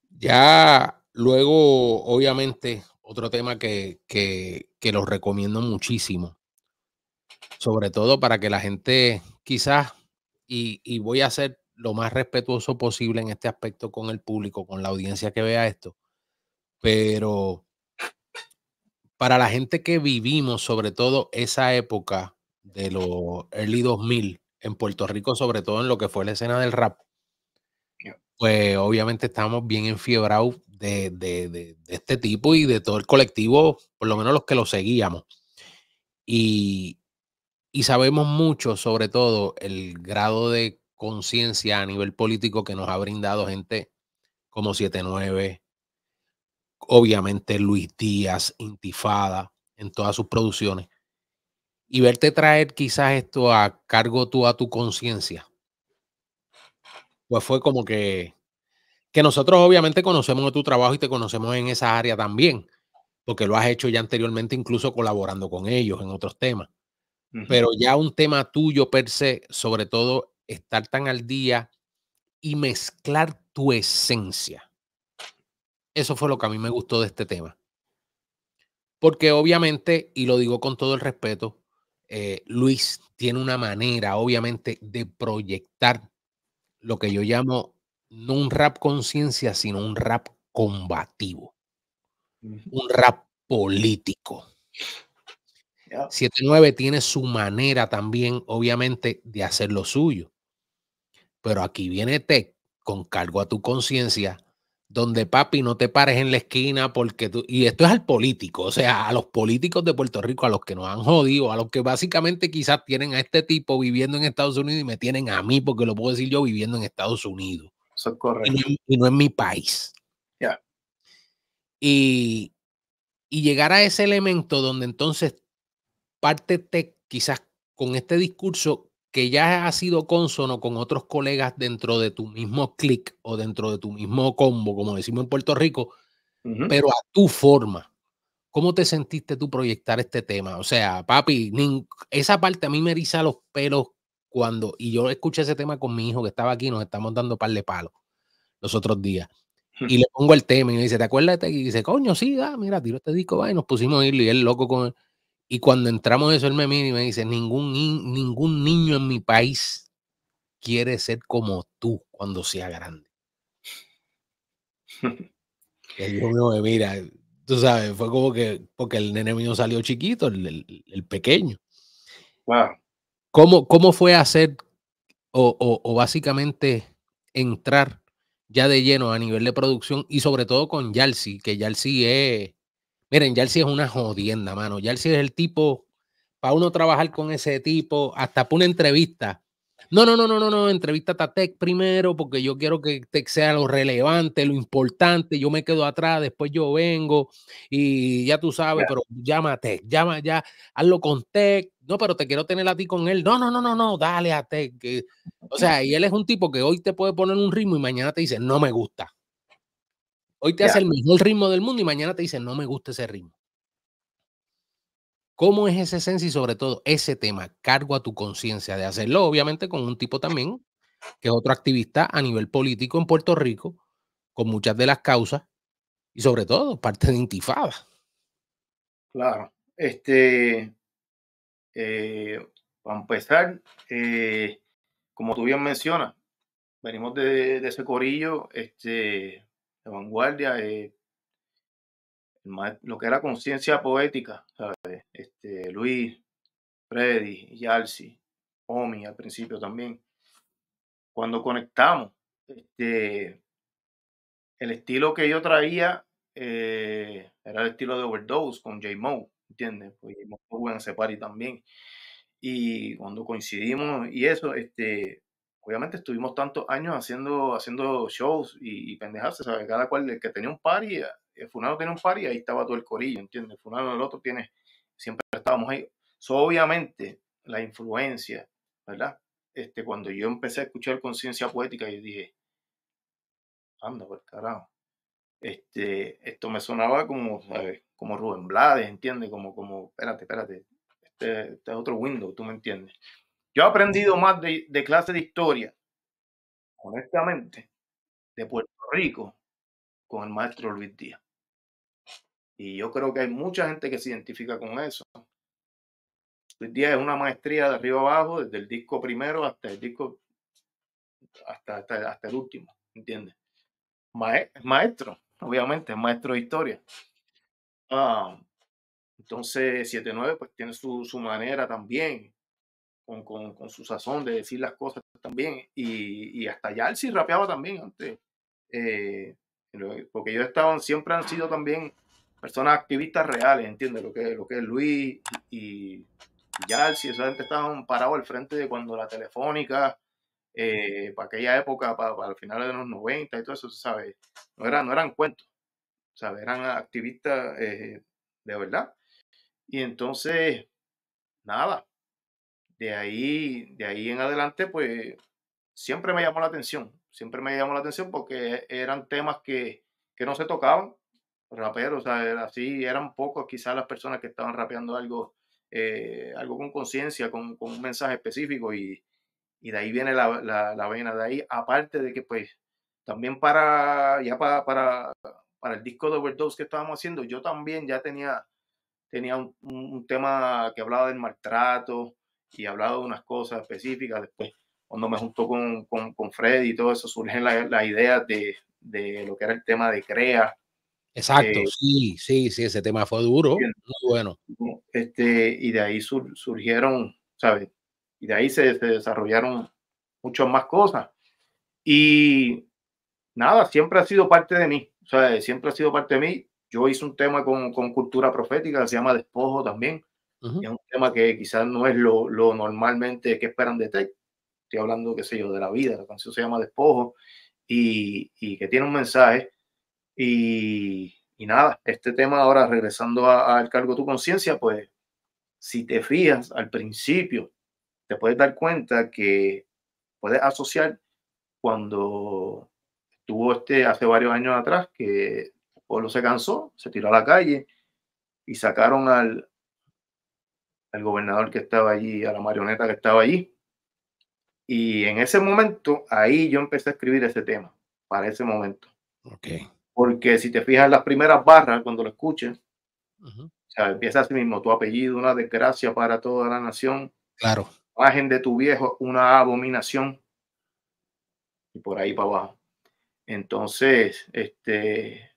Ya luego, obviamente, otro tema que, que, que los recomiendo muchísimo, sobre todo para que la gente quizás, y, y voy a hacer lo más respetuoso posible en este aspecto con el público, con la audiencia que vea esto. Pero para la gente que vivimos, sobre todo esa época de los early 2000 en Puerto Rico, sobre todo en lo que fue la escena del rap, pues obviamente estamos bien enfiebrados de, de, de, este tipo y de todo el colectivo, por lo menos los que lo seguíamos. Y, y sabemos mucho, sobre todo, el grado de conciencia a nivel político que nos ha brindado gente como 79, obviamente Luis Díaz, Intifada, en todas sus producciones. Y verte traer quizás esto a cargo tú a tu conciencia, pues fue como que, que nosotros obviamente conocemos tu trabajo y te conocemos en esa área también, porque lo has hecho ya anteriormente, incluso colaborando con ellos en otros temas. Pero ya un tema tuyo per se, sobre todo estar tan al día y mezclar tu esencia. Eso fue lo que a mí me gustó de este tema. Porque obviamente, y lo digo con todo el respeto, eh, Luis tiene una manera, obviamente, de proyectar lo que yo llamo no un rap conciencia, sino un rap combativo, un rap político. 7-9 tiene su manera también, obviamente, de hacer lo suyo. Pero aquí viene Tech con cargo a tu conciencia, donde papi no te pares en la esquina porque tú, y esto es al político, o sea, a los políticos de Puerto Rico, a los que nos han jodido, a los que básicamente quizás tienen a este tipo viviendo en Estados Unidos y me tienen a mí, porque lo puedo decir yo viviendo en Estados Unidos. Eso es correcto. Y no, en mi país. Ya. Y, y llegar a ese elemento donde entonces pártete quizás con este discurso que ya ha sido consono con otros colegas dentro de tu mismo click o dentro de tu mismo combo, como decimos en Puerto Rico, pero a tu forma. ¿Cómo te sentiste tú proyectar este tema? O sea, papi, esa parte a mí me eriza los pelos cuando, y yo escuché ese tema con mi hijo que estaba aquí, nos estamos dando par de palos los otros días. Y le pongo el tema y me dice, ¿te acuerdas de este? Y dice, coño, sí, da, mira, tiro este disco, va, y nos pusimos a irlo y él loco con él. Y cuando entramos eso, él me mira y me dice, ningún, ningún niño en mi país quiere ser como tú cuando sea grande. (laughs) y el hijo me mira, tú sabes, fue como que, porque el nene mío salió chiquito, el, pequeño. Wow. ¿Cómo, ¿Cómo, fue hacer o, o, o básicamente entrar ya de lleno a nivel de producción y sobre todo con Yalsi, que Yalsi es Miren, Yalsi es una jodienda, mano. Yalsi es el tipo, para uno trabajar con ese tipo, hasta para una entrevista. No, no, no, no, no, no, entrevista a Tech primero, porque yo quiero que Tech sea lo relevante, lo importante. Yo me quedo atrás, después yo vengo y ya tú sabes, pero llama a Tech, llama ya, hazlo con Tech. No, pero te quiero tener a ti con él. No, no, no, no, no, dale a Tech. O sea, y él es un tipo que hoy te puede poner un ritmo y mañana te dice, no me gusta. Hoy te hace el mejor ritmo del mundo y mañana te dice, no me gusta ese ritmo. ¿Cómo es esa esencia y sobre todo ese tema? Cargo a tu conciencia de hacerlo, obviamente, con un tipo también que es otro activista a nivel político en Puerto Rico, con muchas de las causas y sobre todo parte de Intifada. Claro. Este, eh, para empezar, eh, como tú bien mencionas, venimos de, de ese corillo, este, de vanguardia, eh, lo que era conciencia poética, Este, Luis, Freddy, Yalsi, Omi al principio también. Cuando conectamos, este, el estilo que yo traía eh, era el estilo de Overdose con J. Mo, ¿entiendes? Pues Mo en ese party también. Y cuando coincidimos y eso, este, obviamente estuvimos tantos años haciendo, haciendo shows y, y pendejadas, ¿sabes? Cada cual, el que tenía un party, el eh, Funano tenía un party, ahí estaba todo el corillo, ¿entiendes? El Funano del otro tiene, siempre estábamos ahí. obviamente, la influencia, ¿verdad? Este, cuando yo empecé a escuchar conciencia poética, yo dije, anda, por carajo. Este, esto me sonaba como. Como Rubén Blades, ¿entiendes? Como, como, espérate, espérate, este, este es otro window, tú me entiendes. Yo he aprendido más de, clase de historia, honestamente, de Puerto Rico con el maestro Luis Díaz. Y yo creo que hay mucha gente que se identifica con eso. Luis Díaz es una maestría de arriba abajo, desde el disco primero hasta el disco, hasta, hasta, el último, ¿entiendes? maestro, obviamente, es maestro de historia. Ah, entonces, 7-9 pues tiene su, su manera también con, con, con, su sazón de decir las cosas también. Y, y hasta Yalsi rapeaba también antes. Eh, porque ellos estaban, siempre han sido también personas activistas reales, ¿entiendes? Lo que, lo que es Luis y, Yalsi, esa gente estaban parados al frente de cuando la telefónica, eh, para aquella época, para, para el final de los 90 y todo eso, ¿sabes? No, era, no eran cuentos, ¿sabes? Eran activistas eh, de verdad. Y entonces, nada, de ahí, de ahí en adelante, pues siempre me llamó la atención, siempre me llamó la atención porque eran temas que, que no se tocaban, raperos, o sea, así eran pocos quizás las personas que estaban rapeando algo, eh, algo con conciencia, con, con, un mensaje específico y, y de ahí viene la, la, la, vena, de ahí, aparte de que pues también para, ya para, para, para el disco de Overdose que estábamos haciendo, yo también ya tenía, tenía un, un tema que hablaba del maltrato, y hablado de unas cosas específicas. Después, cuando me juntó con, con, con Freddy y todo eso, surgen las la ideas de, de, lo que era el tema de CREA. Exacto, eh, sí, sí, sí, ese tema fue duro, muy bueno. Este, y de ahí sur, surgieron, ¿sabes? Y de ahí se, se desarrollaron muchas más cosas. Y nada, siempre ha sido parte de mí, o sea, siempre ha sido parte de mí. Yo hice un tema con, con cultura profética que se llama Despojo también, Uh -huh. Es un tema que quizás no es lo, lo, normalmente que esperan de Tech. Estoy hablando, qué sé yo, de la vida. La canción se llama Despojo y, y que tiene un mensaje. Y, y, nada, este tema ahora, regresando al cargo tu conciencia, pues si te fijas al principio, te puedes dar cuenta que puedes asociar cuando estuvo este hace varios años atrás, que el pueblo se cansó, se tiró a la calle y sacaron al, al gobernador que estaba allí, a la marioneta que estaba allí. Y en ese momento, ahí yo empecé a escribir ese tema, para ese momento. Okay. Porque si te fijas en las primeras barras, cuando lo escuches, uh -huh. o sea, empieza así mismo, tu apellido, una desgracia para toda la nación. Claro. Imagen de tu viejo, una abominación. Y por ahí para abajo. Entonces, este,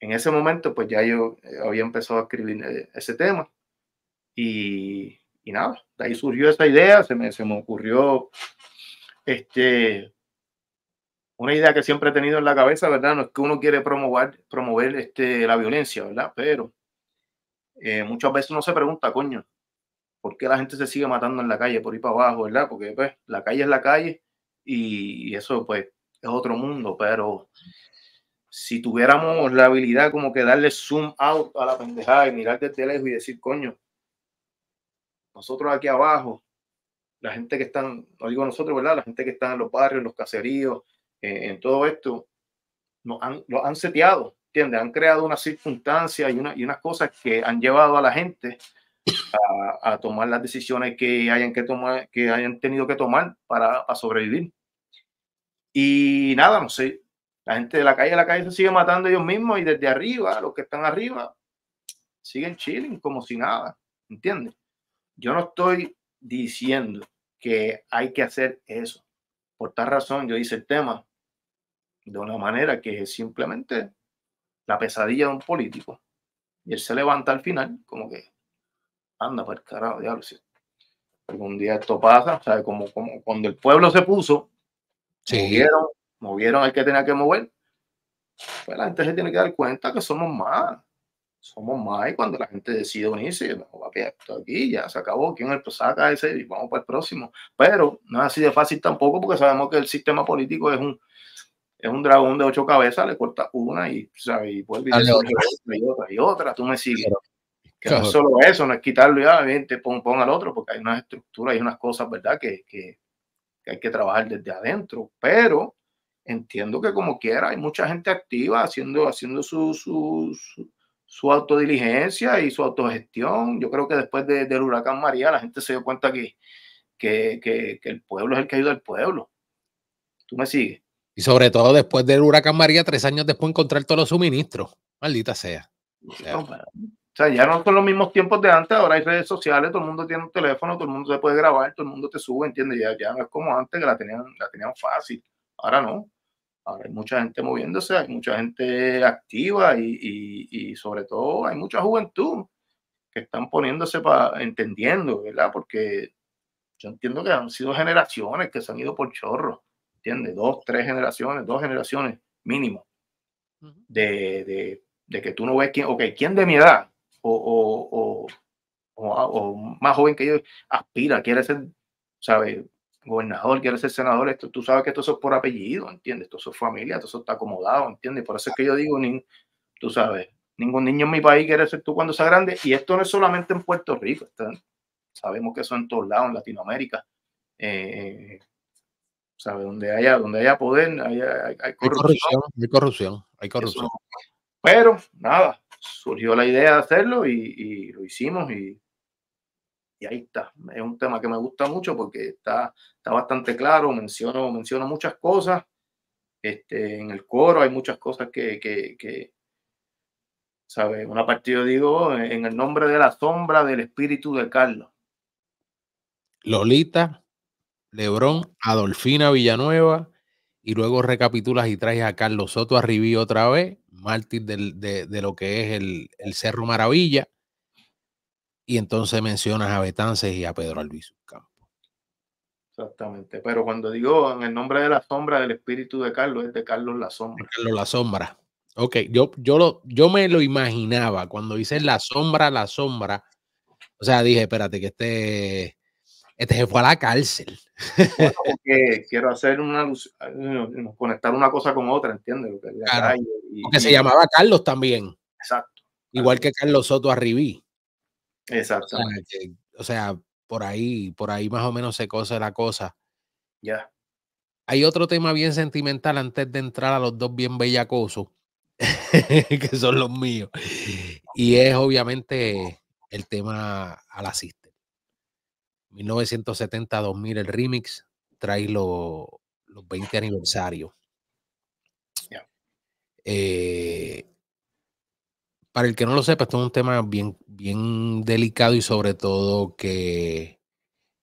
en ese momento, pues ya yo había empezado a escribir eh, ese tema. Y, y, nada, de ahí surgió esta idea, se me, se me ocurrió este, una idea que siempre he tenido en la cabeza, ¿verdad? No es que uno quiere promover, promover este, la violencia, ¿verdad? Pero eh, muchas veces uno se pregunta, coño, ¿por qué la gente se sigue matando en la calle por ir para abajo, ¿verdad? Porque pues la calle es la calle y, y eso pues es otro mundo, pero si tuviéramos la habilidad como que darle zoom out a la pendejada y mirar desde lejos y decir, coño, nosotros aquí abajo, la gente que están, no digo nosotros, ¿verdad? La gente que está en los barrios, en los caseríos, eh, en todo esto, nos han, lo han seteado, ¿entiendes? Han creado unas circunstancias y, una, y unas cosas que han llevado a la gente a, a, tomar las decisiones que hayan, que, tomar, que hayan tenido que tomar para, para sobrevivir. Y nada, no sé, la gente de la calle a la calle se sigue matando ellos mismos y desde arriba, los que están arriba, siguen chilling como si nada, ¿entiendes? Yo no estoy diciendo que hay que hacer eso. Por tal razón, yo hice el tema de una manera que es simplemente la pesadilla de un político. Y él se levanta al final, como que anda por el carajo, diablo. Si algún día esto pasa, ¿sabes? Como, como cuando el pueblo se puso, sí. movieron, movieron al que tenía que mover. Pues la gente se tiene que dar cuenta que somos más somos más y cuando la gente decide unirse, no, papi, esto aquí ya se acabó, ¿quién es el que saca ese? Y vamos para el próximo. Pero no es así de fácil tampoco porque sabemos que el sistema político es un, es un dragón de ocho cabezas, le corta una y, ¿sabes? y vuelve y, otra, y otra y otra, tú me sigues. Claro. Que no es solo eso, no es quitarlo ya, bien, te pon, pon al otro, porque hay unas estructuras, hay unas cosas, ¿verdad? Que, que, que hay que trabajar desde adentro, pero entiendo que como quiera hay mucha gente activa haciendo, haciendo su, su, su su autodiligencia y su autogestión. Yo creo que después de, del huracán María la gente se dio cuenta que, que, que, que, el pueblo es el que ayuda al pueblo. ¿Tú me sigues? Y sobre todo después del huracán María, tres años después encontrar todos los suministros. Maldita sea. O sea, no, o sea, ya no son los mismos tiempos de antes, ahora hay redes sociales, todo el mundo tiene un teléfono, todo el mundo se puede grabar, todo el mundo te sube, ¿entiendes? Ya, ya no es como antes que la tenían, la tenían fácil. Ahora no. Ahora hay mucha gente moviéndose, hay mucha gente activa y, y, y, sobre todo hay mucha juventud que están poniéndose para entendiendo, ¿verdad? Porque yo entiendo que han sido generaciones que se han ido por chorro, ¿entiendes? Dos, tres generaciones, dos generaciones mínimo, de, de, que tú no ves quién, ok, quién de mi edad o, o, o, más joven que yo aspira, quiere ser, ¿sabes? Gobernador, quiere ser senador, esto, tú sabes que esto es por apellido, ¿entiendes? Esto es familia, eso está acomodado, ¿entiendes? Por eso es que yo digo, ni, tú sabes, ningún niño en mi país quiere ser tú cuando sea grande, y esto no es solamente en Puerto Rico, sabemos que eso en todos lados, en Latinoamérica. Eh, ¿sabe? Donde haya, donde haya poder, hay, corrupción. Hay corrupción, hay corrupción. pero nada, surgió la idea de hacerlo y, lo hicimos y, ahí está. Es un tema que me gusta mucho porque está, está bastante claro, menciono, menciono muchas cosas. Este, en el coro hay muchas cosas que, que, que ¿sabe? Una parte yo digo en el nombre de la sombra del espíritu de Carlos. Lolita, Lebrón, Adolfina Villanueva, y luego recapitulas y traes a Carlos Soto Arribí otra vez, mártir de, lo que es el, Cerro Maravilla, y entonces mencionas a Betances y a Pedro Albizu Campo. Exactamente, pero cuando digo en el nombre de la sombra del espíritu de Carlos, es de Carlos la sombra. Carlos la sombra. Ok, yo, yo, lo, yo me lo imaginaba cuando dices la sombra, la sombra. O sea, dije, espérate, que este este se fue a la cárcel. (laughs) porque quiero hacer una conectar una cosa con otra, ¿entiendes? porque se llamaba Carlos también. Exacto. Igual que Carlos Soto Arribí. Exacto. O sea, por ahí, por ahí más o menos se cose la cosa. Ya. Hay otro tema bien sentimental antes de entrar a los dos bien bellacosos, (laughs) que son los míos. Y es obviamente el tema a la 1970-2000 el remix trae los 20 aniversarios. Eh, para el que no lo sepa, esto es un tema bien, bien delicado y sobre todo que,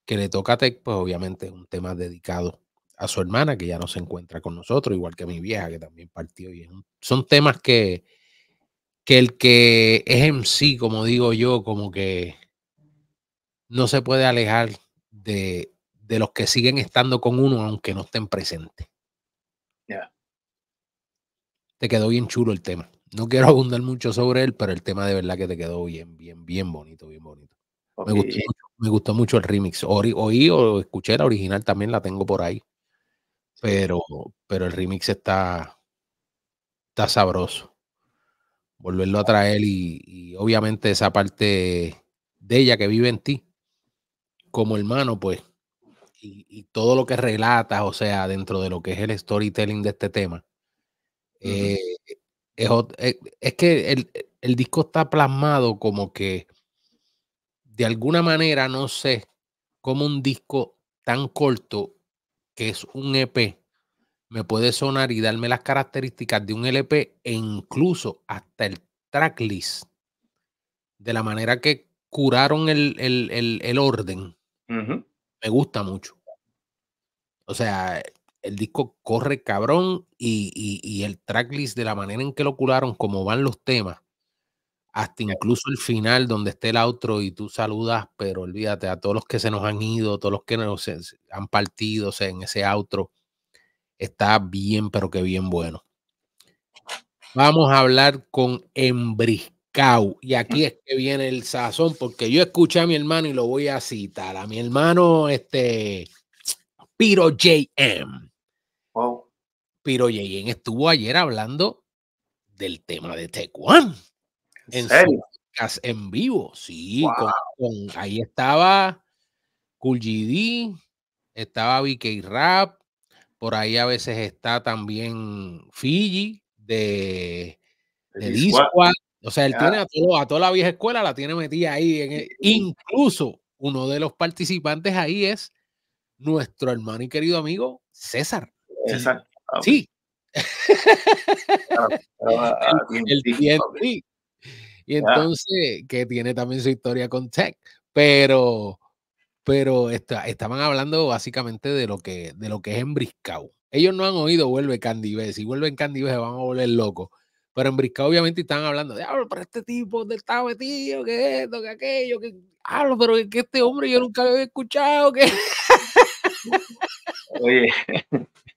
que le toca a Tech, pues obviamente es un tema dedicado a su hermana que ya no se encuentra con nosotros, igual que a mi vieja que también partió. Y son temas que, que el que es en sí, como digo yo, como que no se puede alejar de, los que siguen estando con uno aunque no estén presentes. Ya. Te quedó bien chulo el tema. No quiero (laughs) abundar mucho sobre él, pero el tema de verdad que te quedó bien, bien, bien bonito, bien bonito. Me, gustó mucho, el remix. Oí, o escuché la original también, la tengo por ahí. Pero, pero el remix está, está sabroso. Volverlo a traer y obviamente esa parte de ella que vive en ti como hermano, pues, y, todo lo que relatas, o sea, dentro de lo que es el storytelling de este tema, eh, es, que el, disco está plasmado como que, de alguna manera, no sé, como un disco tan corto que es un EP, me puede sonar y darme las características de un LP e incluso hasta el tracklist, de la manera que curaron el, el orden me gusta mucho. O sea, el disco corre cabrón y, el tracklist de la manera en que lo curaron, como van los temas, hasta incluso el final donde esté el outro y tú saludas, pero olvídate a todos los que se nos han ido, todos los que nos han partido o sea, en ese outro, está bien, pero que bien bueno. Vamos a hablar con Embris y (laughs) aquí es que viene el sazón, porque yo escuché a mi hermano y lo voy a citar. A mi hermano, este, Piro JM. Piro JM estuvo ayer hablando del tema de Tecuan. ¿En, serio? en vivo, sí. ahí estaba Cool GD, estaba BK Rap, por ahí a veces está también Fiji de, de o sea, él tiene a, toda la vieja escuela, la tiene metida ahí. En incluso uno de los participantes ahí es nuestro hermano y querido amigo César. César. Sí. Y entonces, que tiene también su historia con Tech. Pero, pero estaban hablando básicamente de lo que, de lo que es embriscado. Ellos no han oído Vuelve Candy B. Si vuelven Candy B se van a volver locos Pero en Brisca obviamente están hablando, diablo, pero este tipo, ¿dónde está metido? ¿Qué esto? ¿Qué aquello? ¿Qué? Hablo, pero que este hombre yo nunca lo había escuchado. Oye,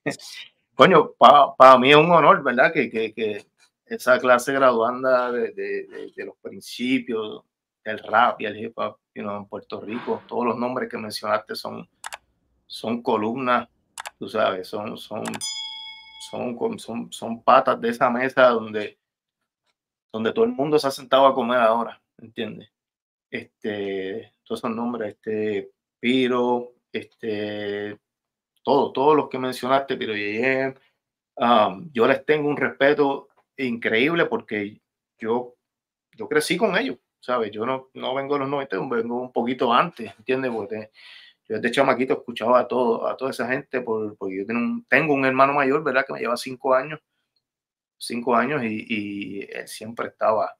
(laughs) coño, para mí es un honor, ¿verdad? Que, que, que esa clase graduanda de, de, de, los principios del rap y el hip hop en Puerto Rico, todos los nombres que mencionaste son, son columnas, tú sabes, son, son, son, son, son patas de esa mesa donde, donde todo el mundo se ha sentado a comer ahora, ¿entiendes? Este, todos esos nombres, este, Piro, este, todos, todos los que mencionaste, Piro y um, yo les tengo un respeto increíble porque yo, yo crecí con ellos, ¿sabes? Yo no, no vengo de los 90, vengo un poquito antes, ¿entiendes? Porque yo desde chamaquito escuchaba a, todo, a toda esa gente, por, porque yo tengo un, tengo un hermano mayor, ¿verdad? Que me lleva cinco años, cinco años y, y él siempre estaba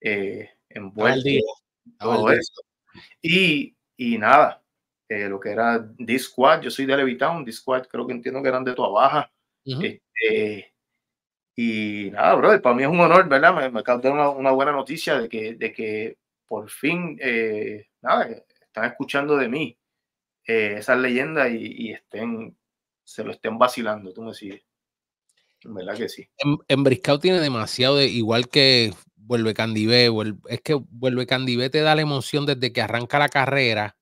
eh, envuelto en todo eso. Y, y nada, eh, lo que era Discord, yo soy de Levitown, Discord creo que entiendo que eran de tu Baja. este, y nada, brother, para mí es un honor, ¿verdad? Me, me acabo de una, una, buena noticia de que, de que por fin, eh, nada, están escuchando de mí eh, esas leyendas y, y, estén, se lo estén vacilando, tú me sigues. ¿Verdad que sí? En, en Briscoe tiene demasiado, de, igual que Vuelve Candibé, es que Vuelve Candibé te da la emoción desde que arranca la carrera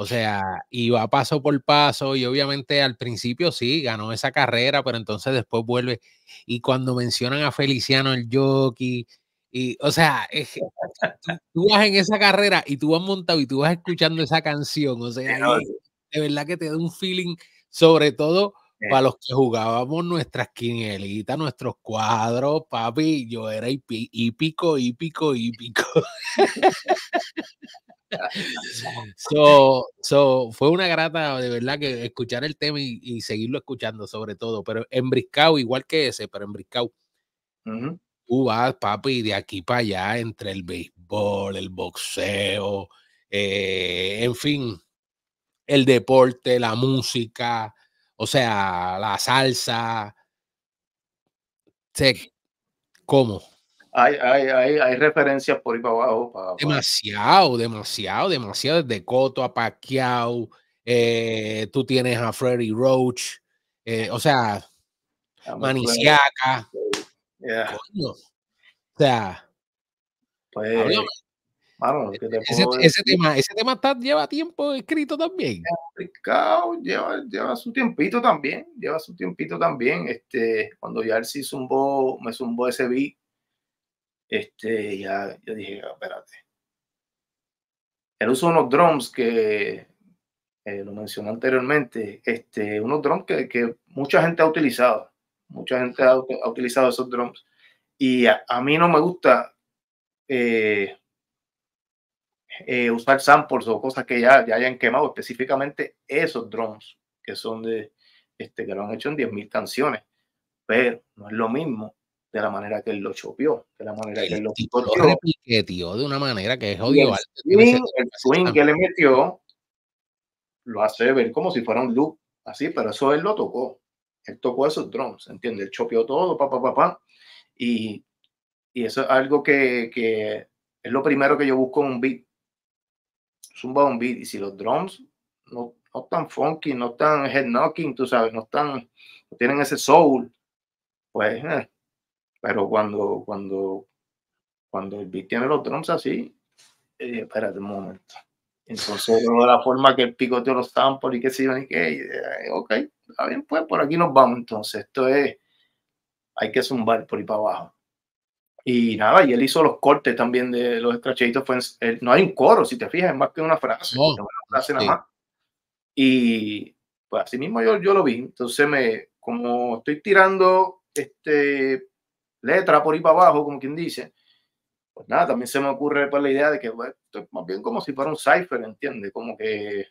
o sea, va paso por paso y obviamente al principio sí, ganó esa carrera, pero entonces después vuelve y cuando mencionan a Feliciano el jockey, y o sea, es, tú, vas en esa carrera y tú vas montado y tú vas escuchando esa canción, o sea, de verdad que te da un feeling, sobre todo para los que jugábamos nuestras quinielitas, nuestros cuadros, papi, yo era hípico, hípico, hípico. (laughs) (laughs) so, so, fue una grata de verdad que escuchar el tema y, seguirlo escuchando sobre todo, pero en Briscao, igual que ese, pero en Briscao, tú vas, papi, de aquí para allá, entre el béisbol, el boxeo, eh, en fin, el deporte, la música, o sea, la salsa. ¿Cómo? Hay, hay, hay, hay referencias por ahí para abajo. Para, demasiado, demasiado, demasiado. Desde Coto a Pacquiao, eh, tú tienes a Freddy Roach, eh, o sea, Maniciaca. Yeah. O sea, pues, mano, ese, ese, tema, ese tema está, lleva tiempo escrito también. Lleva, lleva su tiempito también, lleva su tiempito también. Este, cuando ya él sí zumbó, me zumbó ese beat, este, ya yo dije, ah, espérate. Él usa unos drums que eh, lo mencioné anteriormente, este, unos drums que, que, mucha gente ha utilizado, mucha gente ha, ha utilizado esos drums. Y a, a, mí no me gusta eh, eh, usar samples o cosas que ya, ya hayan quemado, específicamente esos drums que son de, este, que lo han hecho en 10.000 canciones, pero no es lo mismo de la manera que él lo chopió, de la manera que él lo tío, de una manera que es odio. El, swing, que le metió lo hace ver como si fuera un loop, así, pero eso él lo tocó. Él tocó esos drums, ¿entiendes? Él chopió todo, pa, pa, pa, pa. Y, y eso es algo que, que es lo primero que yo busco en un beat. Zumba un beat. Y si los drums no, no están funky, no están head knocking, tú sabes, no están, no tienen ese soul, pues eh, pero cuando, cuando, cuando el beat tiene los drums así, eh, espérate un momento. Entonces, de la forma que el picoteó los samples y que se iban y que, eh, ok, está bien, pues por aquí nos vamos. Entonces, esto es, hay que zumbar por ahí para abajo. Y nada, y él hizo los cortes también de los escrachaditos. Fue no hay un coro, si te fijas, es más que una frase. No, una frase nada más. Y pues así mismo yo, yo lo vi. Entonces, me, como estoy tirando este letra por ahí para abajo, como quien dice, pues nada, también se me ocurre por la idea de que bueno, más bien como si fuera un cipher, ¿entiendes? Como que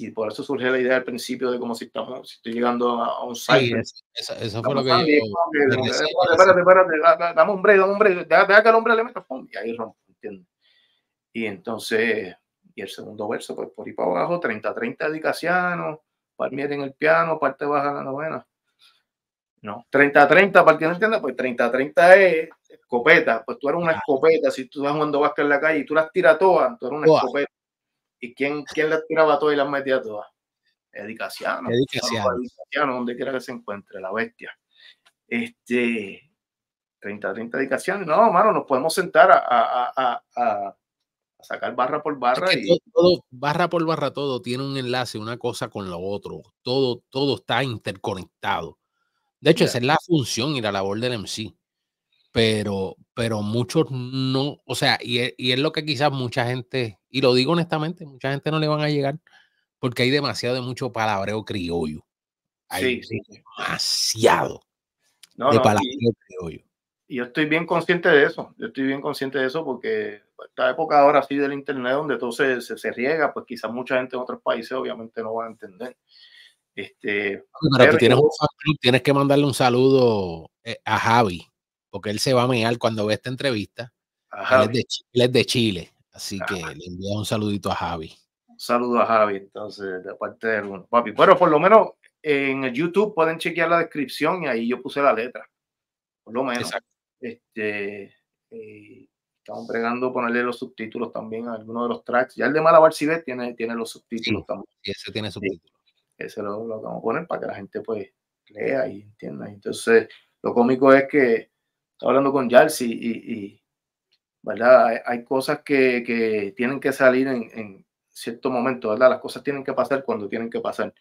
y por eso surge la idea al principio de como si estamos si estoy llegando a, un cipher. Sí, eso, eso fue lo que yo... Espérate, espérate, dame un break, dame un break, deja, que el hombre le meta, y ahí rompe, ¿entiendes? Y entonces, y el segundo verso, pues por ahí para abajo, 30-30 de Casiano, Palmieri en el piano, parte baja la novena No, 30-30, para que no entienda, pues 30-30 es escopeta. Pues tú eres una escopeta. Si tú vas jugando básquet en la calle y tú las tiras todas, tú eres una escopeta. ¿Y quién, quién las tiraba todas y las metía todas? Edicaciano. Edicaciano. donde quiera que se encuentre, la bestia. Este, 30-30 dedicaciones. No, mano, nos podemos sentar a, a, a, a sacar barra por barra. y... todo, barra por barra, todo tiene un enlace, una cosa con lo otro. Todo, todo está interconectado. De hecho, esa es la función y la labor del MC. Pero, pero muchos no, o sea, y es, y es lo que quizás mucha gente, y lo digo honestamente, mucha gente no le van a llegar porque hay demasiado de mucho palabreo criollo. Hay sí, sí. demasiado no, de palabreo criollo. Y yo estoy bien consciente de eso, yo estoy bien consciente de eso porque esta época ahora sí del internet donde todo se, se, riega, pues quizás mucha gente en otros países obviamente no va a entender. Este, pero, tú tienes, un tienes que mandarle un saludo eh, a Javi, porque él se va a mear cuando ve esta entrevista. Él es, de, Chile, así que le envío un saludito a Javi. Un saludo a Javi, entonces, de parte de uno. Papi, bueno, por lo menos en el YouTube pueden chequear la descripción y ahí yo puse la letra. Por lo menos. Este, eh, estamos bregando ponerle los subtítulos también a algunos de los tracks. Ya el de Malabar Cibet tiene, tiene los subtítulos también. Y ese tiene subtítulos. Ese lo, lo, vamos a poner para que la gente pues lea y entienda. Entonces, lo cómico es que estoy hablando con Jalsi y, y, ¿verdad? Hay, cosas que, que, tienen que salir en, en cierto momento, ¿verdad? Las cosas tienen que pasar cuando tienen que pasar.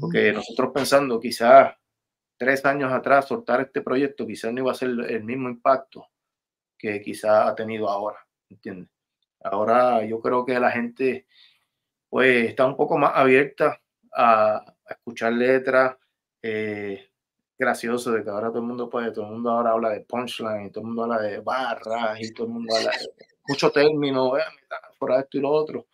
Porque nosotros pensando quizás tres años atrás soltar este proyecto quizás no iba a ser el mismo impacto que quizás ha tenido ahora, ¿entiendes? Ahora yo creo que la gente pues está un poco más abierta a, escuchar letras, eh, de que ahora todo el mundo puede, todo el mundo ahora habla de punchline, todo el mundo habla de barras y todo el mundo habla de muchos términos, eh, por esto y lo otro.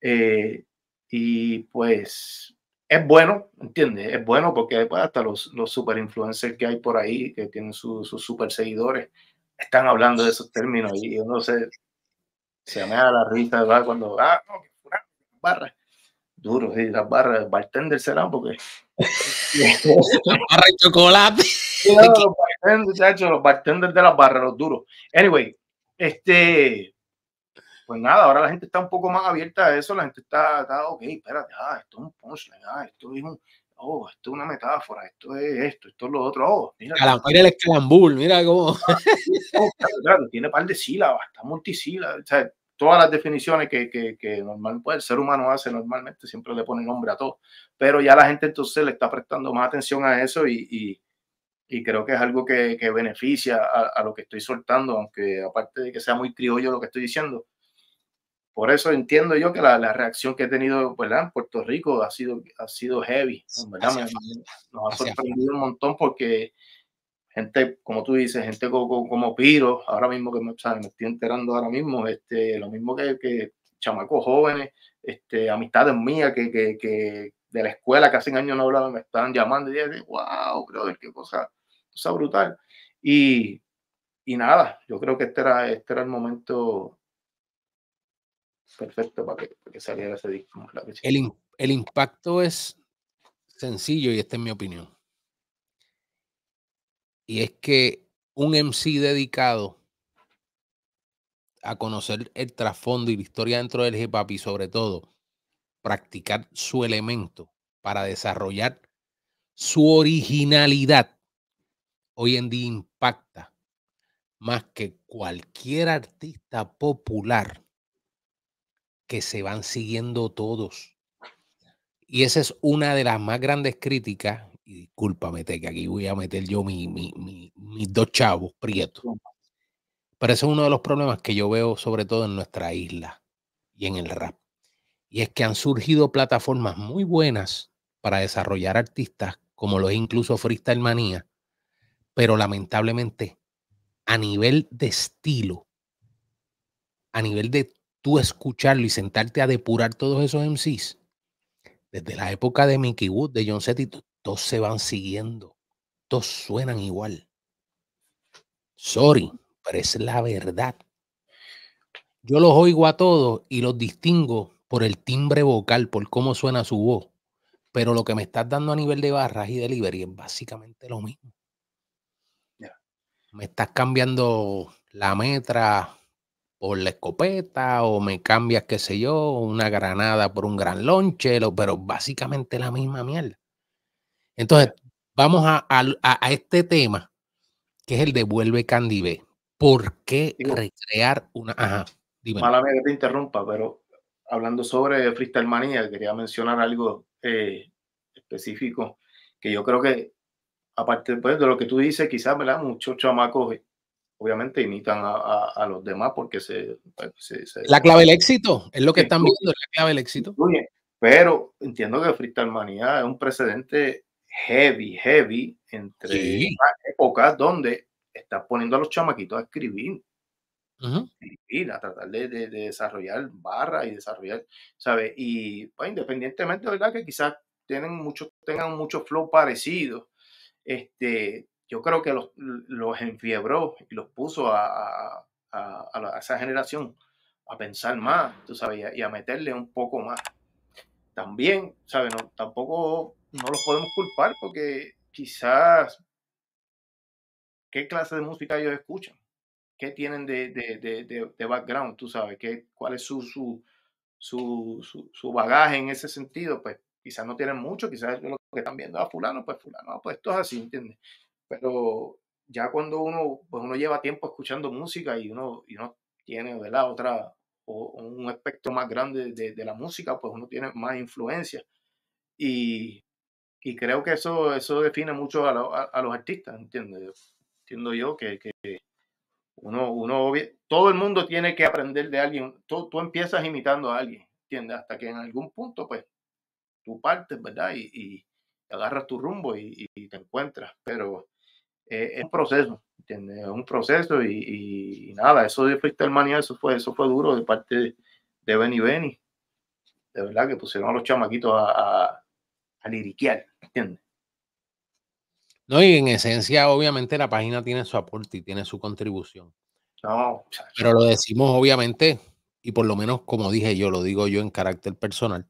Eh, y pues es bueno, ¿entiendes? Es bueno porque pues, hasta los, los super influencers que hay por ahí, que tienen sus super seguidores, están hablando de esos términos y uno se, se me da la risa ¿verdad? cuando, ah, no, que barras. Duro, sí, las barras, bartender serán porque. barra de chocolate. (laughs) los bartenders, los bartenders de las barras, los duros. Anyway, este. Pues nada, ahora la gente está un poco más abierta a eso, la gente está, está ok, espérate, ah, esto es un punchline, ah, esto es un, oh, esto es una metáfora, esto es esto, esto es lo otro, oh, mira. mira el escalambul, mira cómo. (laughs) claro, tiene par de sílabas, está multisílabas, o sea, todas las definiciones que, que, que normal, pues, el ser humano hace normalmente, siempre le pone nombre a todo, pero ya la gente entonces le está prestando más atención a eso y, y, y creo que es algo que, que beneficia a, a, lo que estoy soltando, aunque aparte de que sea muy criollo lo que estoy diciendo, por eso entiendo yo que la, la, reacción que he tenido ¿verdad? en Puerto Rico ha sido, ha sido heavy. ¿verdad? Me, nos ha sorprendido un montón porque gente, como tú dices, gente como, como Piro, ahora mismo que me, me, estoy enterando ahora mismo, este, lo mismo que, que chamacos jóvenes, este, amistades mías que, que, que, de la escuela que hace años no hablaban, me estaban llamando y dije, wow, creo qué cosa, cosa brutal. Y, y nada, yo creo que este era, este era el momento perfecto para que, para que saliera ese disco. El, el impacto es sencillo y esta es mi opinión. Y es que un MC dedicado a conocer el trasfondo y la historia dentro del hip y sobre todo practicar su elemento para desarrollar su originalidad, hoy en día impacta más que cualquier artista popular que se van siguiendo todos. Y esa es una de las más grandes críticas, y discúlpame, que aquí voy a meter yo mi, mi, mi, mis dos chavos prietos. Pero ese es uno de los problemas que yo veo sobre todo en nuestra isla y en el rap. Y es que han surgido plataformas muy buenas para desarrollar artistas, como lo es incluso Freestyle Manía, pero lamentablemente a nivel de estilo, a nivel de tú escucharlo y sentarte a depurar todos esos MCs, desde la época de Mickey Wood, de John Setti, todos se van siguiendo, todos suenan igual. Sorry, pero es la verdad. Yo los oigo a todos y los distingo por el timbre vocal, por cómo suena su voz. pero lo que me estás dando a nivel de barras y delivery es básicamente lo mismo. Me estás cambiando la metra por la escopeta o me cambias, qué sé yo, una granada por un gran lonche, pero básicamente la misma mierda. Entonces, vamos a, este tema, que es el de Vuelve Candy B. ¿Por qué recrear una... Ajá, dime. Mala que te interrumpa, pero hablando sobre Freestyle Manía, quería mencionar algo eh, específico, que yo creo que, aparte pues, de lo que tú dices, quizás, ¿verdad? Muchos chamacos eh, obviamente imitan a, los demás porque pues, se, La clave del éxito, es lo que están viendo, es la clave del éxito. Pero entiendo que Freestyle Manía es un precedente heavy, heavy entre épocas donde estás poniendo a los chamaquitos a escribir. a tratar de, desarrollar barra y desarrollar, ¿sabes? Y pues, independientemente, ¿verdad? Que quizás tienen mucho, tengan mucho flow parecido, este, yo creo que los, los enfiebró y los puso a, a, esa generación a pensar más, tú sabes, y a, meterle un poco más. También, ¿sabes? No, tampoco no los podemos culpar porque quizás qué clase de música ellos escuchan, qué tienen de, de, de, background, tú sabes, ¿Qué, cuál es su, su, su, su, bagaje en ese sentido, pues quizás no tienen mucho, quizás lo que están viendo a fulano, pues fulano, pues esto es así, ¿entiendes? Pero ya cuando uno, pues uno lleva tiempo escuchando música y uno, y uno tiene, ¿verdad? Otra, o un espectro más grande de, la música, pues uno tiene más influencia. Y, y creo que eso, eso define mucho a, a, los artistas, ¿entiendes? Entiendo yo que, que, uno, uno, todo el mundo tiene que aprender de alguien. Tú, tú empiezas imitando a alguien, ¿entiendes? Hasta que en algún punto, pues, tú partes, ¿verdad? Y, y agarras tu rumbo y, y te encuentras. Pero eh, es un proceso, ¿entiendes? Es un proceso y, nada, eso de Freestyle eso fue, eso fue duro de parte de, Benny Benny. De verdad que pusieron a los chamaquitos a, a, a liriquear, ¿entiendes? No, y en esencia, obviamente, la página tiene su aporte y tiene su contribución. No, pero lo decimos, obviamente, y por lo menos, como dije yo, lo digo yo en carácter personal,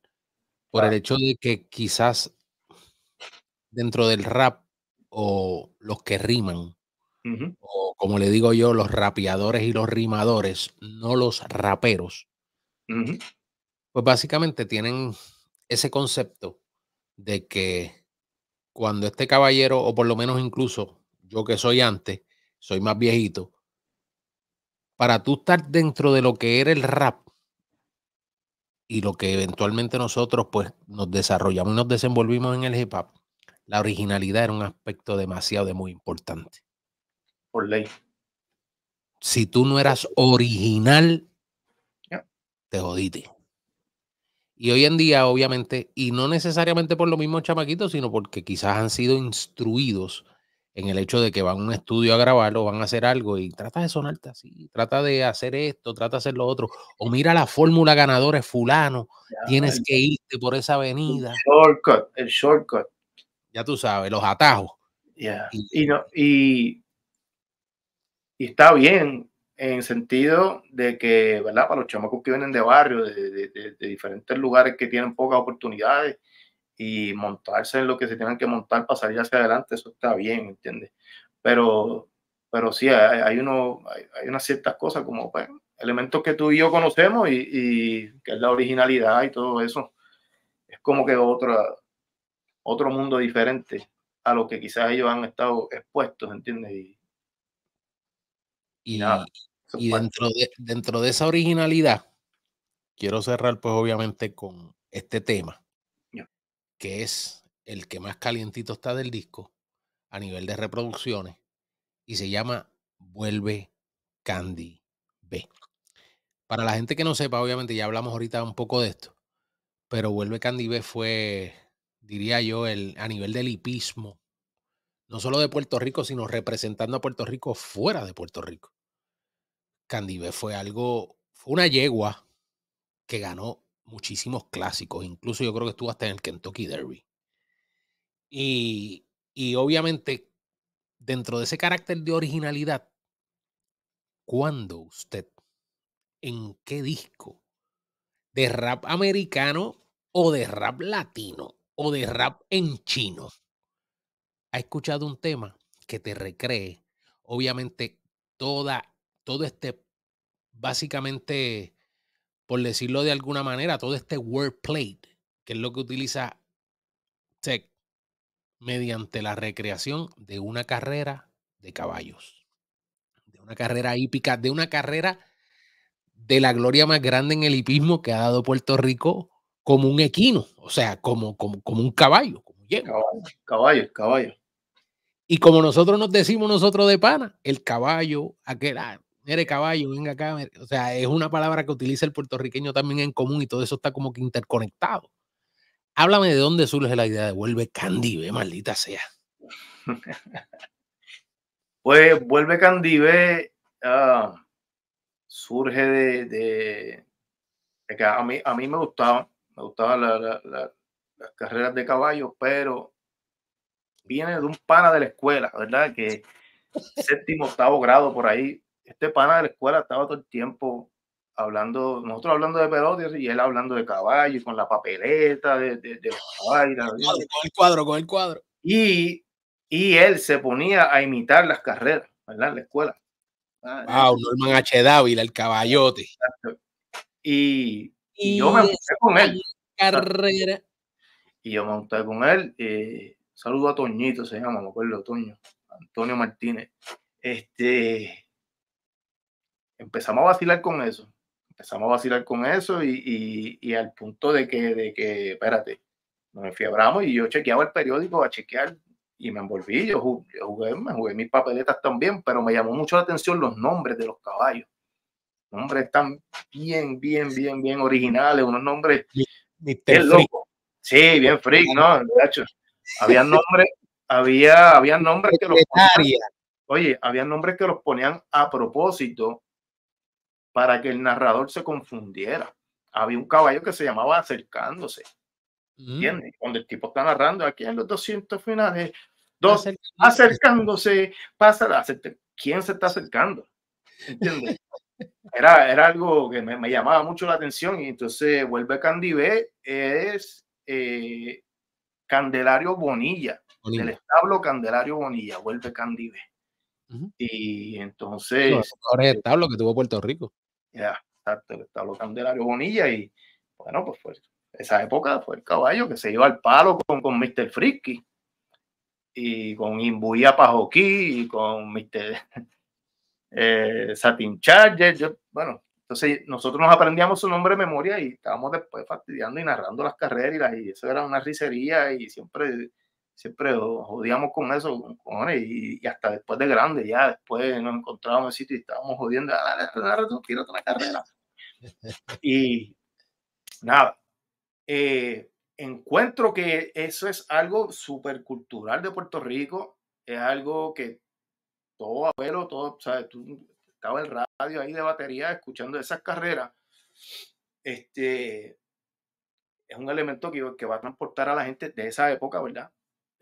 por el hecho de que quizás dentro del rap o los que riman, o como le digo yo, los rapeadores y los rimadores, no los raperos, pues básicamente tienen ese concepto de que cuando este caballero, o por lo menos incluso yo que soy antes, soy más viejito, para tú estar dentro de lo que era el rap y lo que eventualmente nosotros pues nos desarrollamos y nos desenvolvimos en el hip hop, la originalidad era un aspecto demasiado de muy importante. Por ley. Si tú no eras original, te jodiste. Y hoy en día, obviamente, y no necesariamente por los mismos chamaquitos, sino porque quizás han sido instruidos en el hecho de que van a un estudio a grabarlo, van a hacer algo y trata de sonarte así, trata de hacer esto, trata de hacer lo otro, o mira la fórmula ganadora es fulano, tienes que irte por esa avenida. El shortcut, el shortcut ya tú sabes, los atajos. Y, no, y, está bien en sentido de que, ¿verdad? Para los chamacos que vienen de barrio, de, diferentes lugares que tienen pocas oportunidades y montarse en lo que se tienen que montar para salir hacia adelante, eso está bien, ¿entiendes? Pero, pero sí, hay, uno, hay, unas ciertas cosas como pues, elementos que tú y yo conocemos y, y, que es la originalidad y todo eso. Es como que otra, otro mundo diferente a lo que quizás ellos han estado expuestos, ¿entiendes? Y, dentro, de, dentro de esa originalidad, quiero cerrar pues obviamente con este tema, que es el que más calientito está del disco a nivel de reproducciones y se llama Vuelve Candy B. Para la gente que no sepa, obviamente ya hablamos ahorita un poco de esto, pero Vuelve Candy B fue diría yo, el, a nivel del hipismo, no solo de Puerto Rico, sino representando a Puerto Rico fuera de Puerto Rico. Candive fue algo, fue una yegua que ganó muchísimos clásicos, incluso yo creo que estuvo hasta en el Kentucky Derby. Y, y obviamente, dentro de ese carácter de originalidad, ¿cuándo usted, en qué disco de rap americano o de rap latino o de rap en chino, ha escuchado un tema que te recree, obviamente, toda, todo este, básicamente, por decirlo de alguna manera, todo este wordplay, que es lo que utiliza Tech mediante la recreación de una carrera de caballos, de una carrera hípica, de una carrera de la gloria más grande en el hipismo que ha dado Puerto Rico como un equino, o sea, como, como, como un caballo, como Caballo, caballo, Y como nosotros nos decimos nosotros de pana, el caballo, aquel, ah, eres caballo, venga acá. O sea, es una palabra que utiliza el puertorriqueño también en común y todo eso está como que interconectado. Háblame de dónde surge la idea de Vuelve Candive, maldita sea. (laughs) pues Vuelve Candive ah, surge de, que a mí, a mí me gustaba me gustaban las carreras de caballos, pero viene de un pana de la escuela, ¿verdad? Que (laughs) séptimo, octavo grado por ahí, este pana de la escuela estaba todo el tiempo hablando, nosotros hablando de pelotas y él hablando de caballos, con la papeleta de, de, de los caballos. Con el cuadro, con el cuadro. Y, y él se ponía a imitar las carreras, ¿verdad? En la escuela. Ah, wow, Norman H. Dávila, el caballote. Y, y, yo me monté con él. Carrera. Y yo me monté con él. Eh, saludo a Toñito, se llama, me acuerdo, Toño. Antonio Martínez. Este. Empezamos a vacilar con eso. Empezamos a vacilar con eso y, y, al punto de que, de que, espérate, nos enfiebramos y yo chequeaba el periódico a chequear y me envolví. Yo jugué, me jugué mis papeletas también, pero me llamó mucho la atención los nombres de los caballos nombres están bien, bien, bien, bien originales, unos nombres bien locos. Sí, bien freak, ¿no? había (laughs) nombres, había, había nombres que los ponían, oye, había nombres que los ponían a propósito para que el narrador se confundiera. Había un caballo que se llamaba Acercándose. Mm. ¿Entiendes? Cuando el tipo está narrando aquí en los 200 finales, dos, acercándose, pasa, ¿quién se está acercando? ¿Entiendes? era, era algo que me, llamaba mucho la atención y entonces vuelve Candibé es eh, Candelario Bonilla, del establo Candelario Bonilla, vuelve Candibé. Y entonces... ahora es el establo que tuvo Puerto Rico. Ya, exacto, establo Candelario Bonilla y bueno, pues fue esa época fue el caballo que se iba al palo con, con Mr. Frisky y con Imbuía Pajoquí y con Mr (laughs) eh, Satin Charger. Bueno, entonces nosotros nos aprendíamos su nombre de memoria y estábamos después fastidiando y narrando las carreras y, eso era una risería y siempre, siempre jodíamos con eso, y, hasta después de grande, ya después nos encontrábamos en sitio y estábamos jodiendo, dale, dale, tírate una carrera. (laughs) Y nada, eh, encuentro que eso es algo súper cultural de Puerto Rico, es algo que todo abuelo, todo, ¿sabes? Tú, estaba el radio ahí de batería escuchando esas carreras. Este es un elemento que, que va a transportar a la gente de esa época, ¿verdad?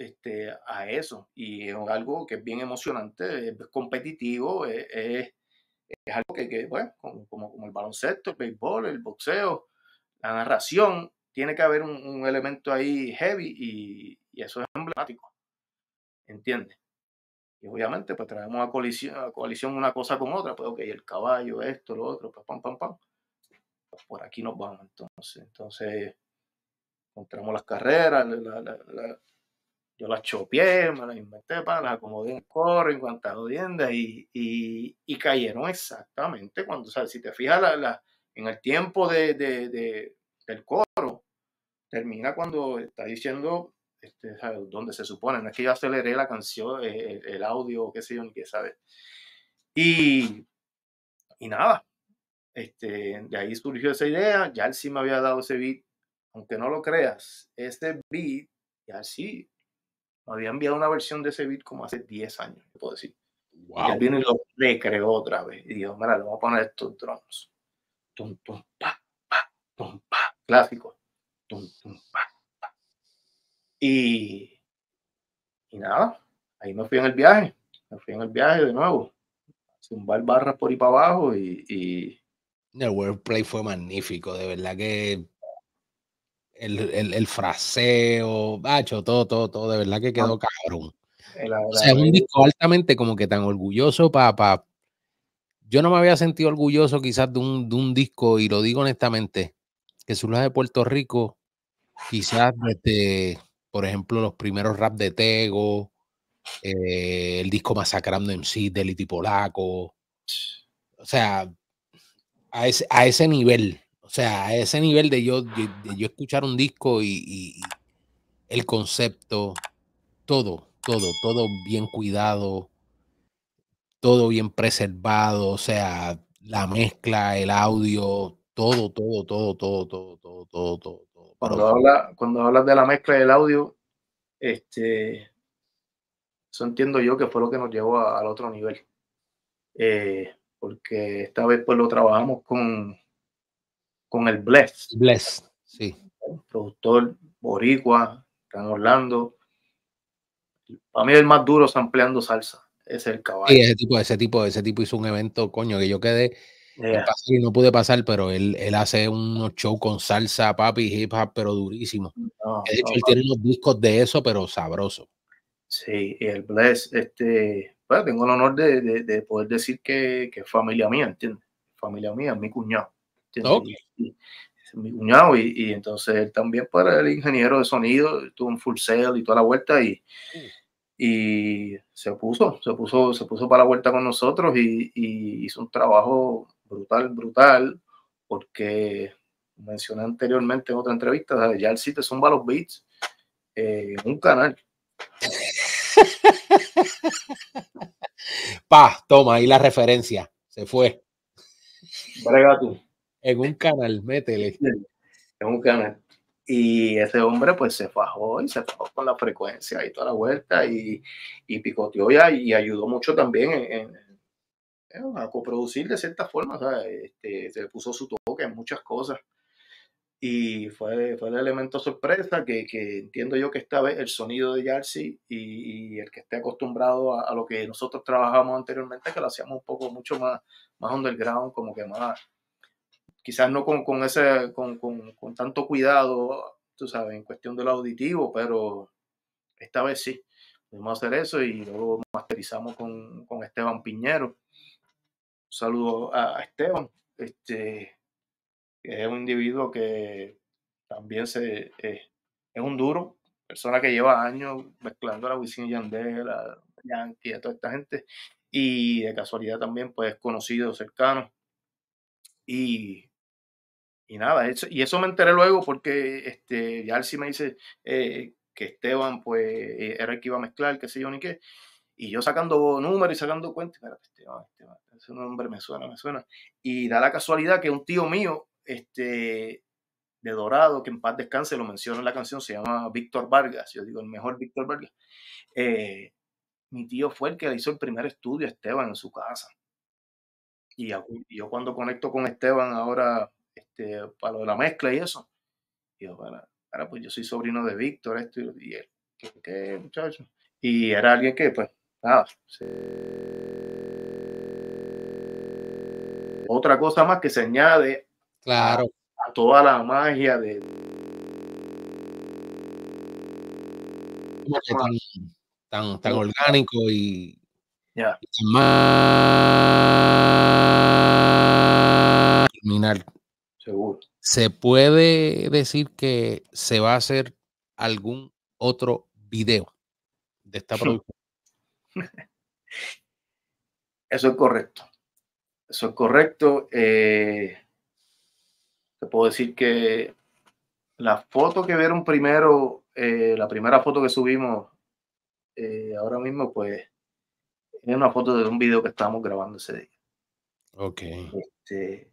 Este, a eso. Y es algo que es bien emocionante, es competitivo, es, es, algo que, que bueno, como, como, el baloncesto, el béisbol, el boxeo, la narración, tiene que haber un, un elemento ahí heavy y, y, eso es emblemático. ¿Entiendes? Y obviamente, pues traemos a coalición, a coalición una cosa con otra, pues ok, el caballo, esto, lo otro, pues pam, pam, pam. Pues, por aquí nos vamos entonces. Entonces, encontramos las carreras, yo las chopié, me las inventé, para las acomodé en coro, en cuantas audiencias, y, y, y, cayeron exactamente cuando, o si te fijas la, en el tiempo de, de, de, del coro, termina cuando está diciendo este, donde se supone, no es que yo aceleré la canción, eh, el, audio, qué sé yo, ni qué sabe. Y, y nada, este, de ahí surgió esa idea, ya él sí me había dado ese beat, aunque no lo creas, este beat, ya sí, me había enviado una versión de ese beat como hace 10 años, puedo decir. Y él y lo recreó otra vez. Y dijo, mira, le voy a poner estos drums. Tum, tum, pa, pa, tum, pa, clásico. Tum, tum, pa, y, y nada, ahí me fui en el viaje, me fui en el viaje de nuevo, zumbar barras por ahí para abajo y, y... El wordplay fue magnífico, de verdad que el, el, fraseo, bacho, todo, todo, todo, de verdad que quedó cabrón. o sea, es un disco altamente como que tan orgulloso para... Yo no me había sentido orgulloso quizás de un, de un disco, y lo digo honestamente, que su de Puerto Rico, quizás desde, por ejemplo, los primeros rap de Tego, eh, el disco Masacrando en sí de Liti Polaco. O sea, a ese, a ese nivel, o sea, a ese nivel de yo, de, yo escuchar un disco y, el concepto, todo, todo, todo bien cuidado, todo bien preservado, o sea, la mezcla, el audio, todo, todo, todo, todo, todo, todo, todo, todo. Cuando, habla, cuando hablas de la mezcla del audio, este, eso entiendo yo que fue lo que nos llevó al otro nivel. Eh, porque esta vez pues lo trabajamos con, con el Bless. Bless, sí. productor boricua, en Orlando. Para mí el más duro es ampliando salsa. Es el caballo. Sí, ese tipo, ese tipo, ese tipo hizo un evento, coño, que yo quedé y no pude pasar, pero él, él hace unos shows con salsa, papi, hip hop, pero durísimo. de hecho, él tiene unos discos de eso, pero sabroso. Sí, y el Bless, este, pues tengo el honor de, de, poder decir que, que, es familia mía, ¿entiendes? Familia mía, es mi cuñado. Es mi cuñado y, y, entonces él también para pues, el ingeniero de sonido, tuvo un full sale y toda la vuelta y, mm. y se puso, se puso, se puso para la vuelta con nosotros y, y hizo un trabajo brutal, brutal, porque mencioné anteriormente en otra entrevista, ya el sitio son los beats en un canal. (laughs) Pa, toma, ahí la referencia. Se fue. Brega tú. En un canal, métele. En un canal. Y ese hombre pues se fajó y se fajó con la frecuencia y toda la vuelta y, y picoteó ya y ayudó mucho también en, a coproducir de cierta forma. Este, se puso su toque en muchas cosas y fue, fue el elemento sorpresa que, que, entiendo yo que esta vez el sonido de Yarsi y, el que esté acostumbrado a, lo que nosotros trabajamos anteriormente, que lo hacíamos un poco mucho más, más underground, como que más, quizás no con, con ese, con, con, con, tanto cuidado, tú sabes, en cuestión de lo auditivo, pero esta vez sí, pudimos hacer eso y luego masterizamos con, con Esteban Piñero. Un saludo a Esteban. Este, es un individuo que también se, eh, es un duro, persona que lleva años mezclando la Wisin Yandel, a Yankee, a toda esta gente, y de casualidad también, pues, conocido, cercano. Y, y nada, eso, y eso me enteré luego porque este, ya me dice eh, que Esteban, pues, eh, era el que iba a mezclar, qué sé yo, ni qué. Y yo sacando números y sacando cuentas, Esteban, Esteban, ese nombre me suena, me suena. Y da la casualidad que un tío mío este, de Dorado, que en paz descanse, lo menciono en la canción, se llama Víctor Vargas, yo digo el mejor Víctor Vargas. Eh, mi tío fue el que le hizo el primer estudio a Esteban en su casa. Y, yo cuando conecto con Esteban ahora, este, para lo de la mezcla y eso, yo, ahora, pues yo soy sobrino de Víctor, esto y, él, ¿qué, muchacho? Y era alguien que, pues, nada, otra cosa más que se añade Claro. A, toda la magia de. Tan, tan, orgánico y. Ya. Terminar. Seguro. ¿Se puede decir que se va a hacer algún otro video de esta (laughs) producción? Eso es correcto. Eso es correcto. Eh, te puedo decir que la foto que vieron primero, eh, la primera foto que subimos eh, ahora mismo, pues es una foto de un video que estábamos grabando ese día. Ok. Este,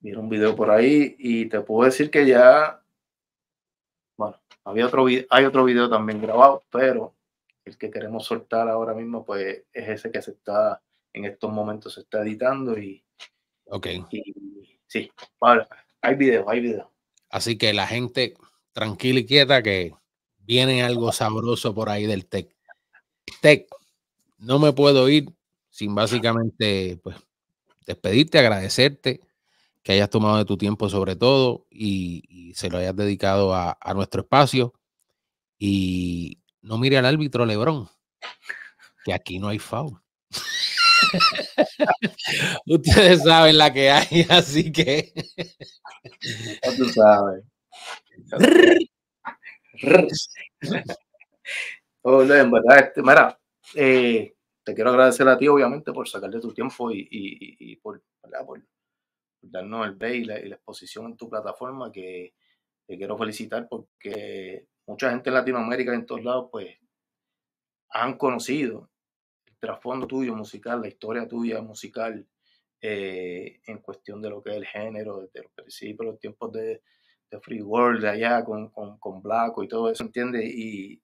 vieron un video por ahí y te puedo decir que ya, bueno, había otro hay otro video también grabado, pero el que queremos soltar ahora mismo, pues es ese que se está, en estos momentos se está editando y, ok. Y, sí, vale. Hay video, hay video. Así que la gente tranquila y quieta que viene algo sabroso por ahí del tech. Tech, no me puedo ir sin básicamente pues despedirte, agradecerte que hayas tomado de tu tiempo sobre todo y, se lo hayas dedicado a, a, nuestro espacio. Y no mire al árbitro Lebrón, que aquí no hay foul. (laughs) Ustedes saben la que hay, (laughs) así que. Ya tú sabes. oh, en verdad, este, mira, eh, te quiero agradecer a ti, obviamente, por sacarle tu tiempo y, y, y por, por, darnos el bay y la, y la, exposición en tu plataforma, que te quiero felicitar porque mucha gente en Latinoamérica, en todos lados, pues han conocido trasfondo tuyo musical, la historia tuya musical eh, en cuestión de lo que es el género, desde los principios, los tiempos de, de Free World, de allá con, con, con Blanco y todo eso, ¿entiendes? Y,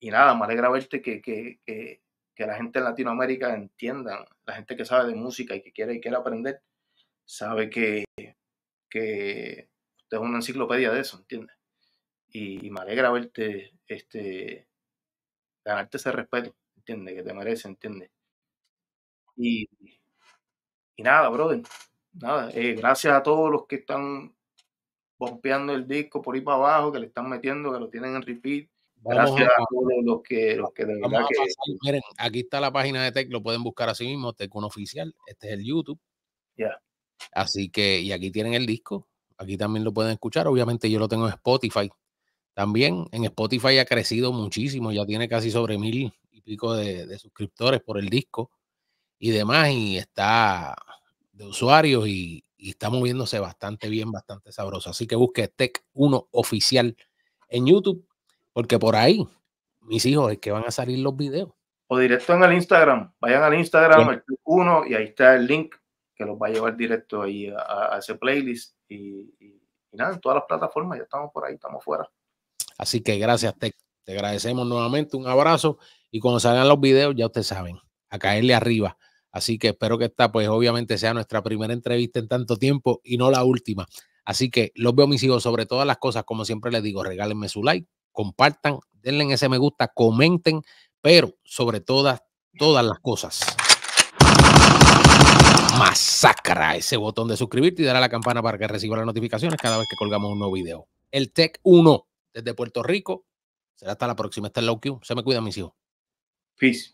y nada, me alegra verte que, que, que, que, la gente en Latinoamérica entienda, la gente que sabe de música y que quiere, y quiere aprender, sabe que, que usted es una enciclopedia de eso, ¿entiendes? Y, y me alegra verte este, ganarte ese respeto. Que te merece, entiende Y, y nada, brother, nada, eh, gracias a todos los que están bompeando el disco por ahí para abajo, que le están metiendo, que lo tienen en repeat. Gracias a, todos los que, los que de verdad que... miren, aquí está la página de Tech, lo pueden buscar así mismo, Tecon Oficial. Este es el YouTube. Ya. Así que, y aquí tienen el disco. Aquí también lo pueden escuchar. Obviamente yo lo tengo en Spotify. También en Spotify ha crecido muchísimo, ya tiene casi sobre mil pico de, suscriptores por el disco y demás, y está de usuarios y, está moviéndose bastante bien, bastante sabroso. Así que busque Tech 1 oficial en YouTube, porque por ahí, mis hijos, es que van a salir los videos. O directo en el Instagram, vayan al Instagram, el Tech 1, y ahí está el link que los va a llevar directo ahí a, ese playlist. Y, nada, en todas las plataformas, ya estamos por ahí, estamos fuera. Así que gracias, Tech. Te agradecemos nuevamente, un abrazo y cuando salgan los videos, ya ustedes saben, a caerle arriba. Así que espero que esta, pues obviamente sea nuestra primera entrevista en tanto tiempo y no la última. Así que los veo, mis hijos, sobre todas las cosas, como siempre les digo, regálenme su like, compartan, denle ese me gusta, comenten, pero sobre todas, todas las cosas, masacra ese botón de suscribirte y darle a la campana para que reciba las notificaciones cada vez que colgamos un nuevo video. El Tech 1 desde Puerto Rico. Será hasta la próxima. Este es Low Se me cuida, mis hijos. Peace.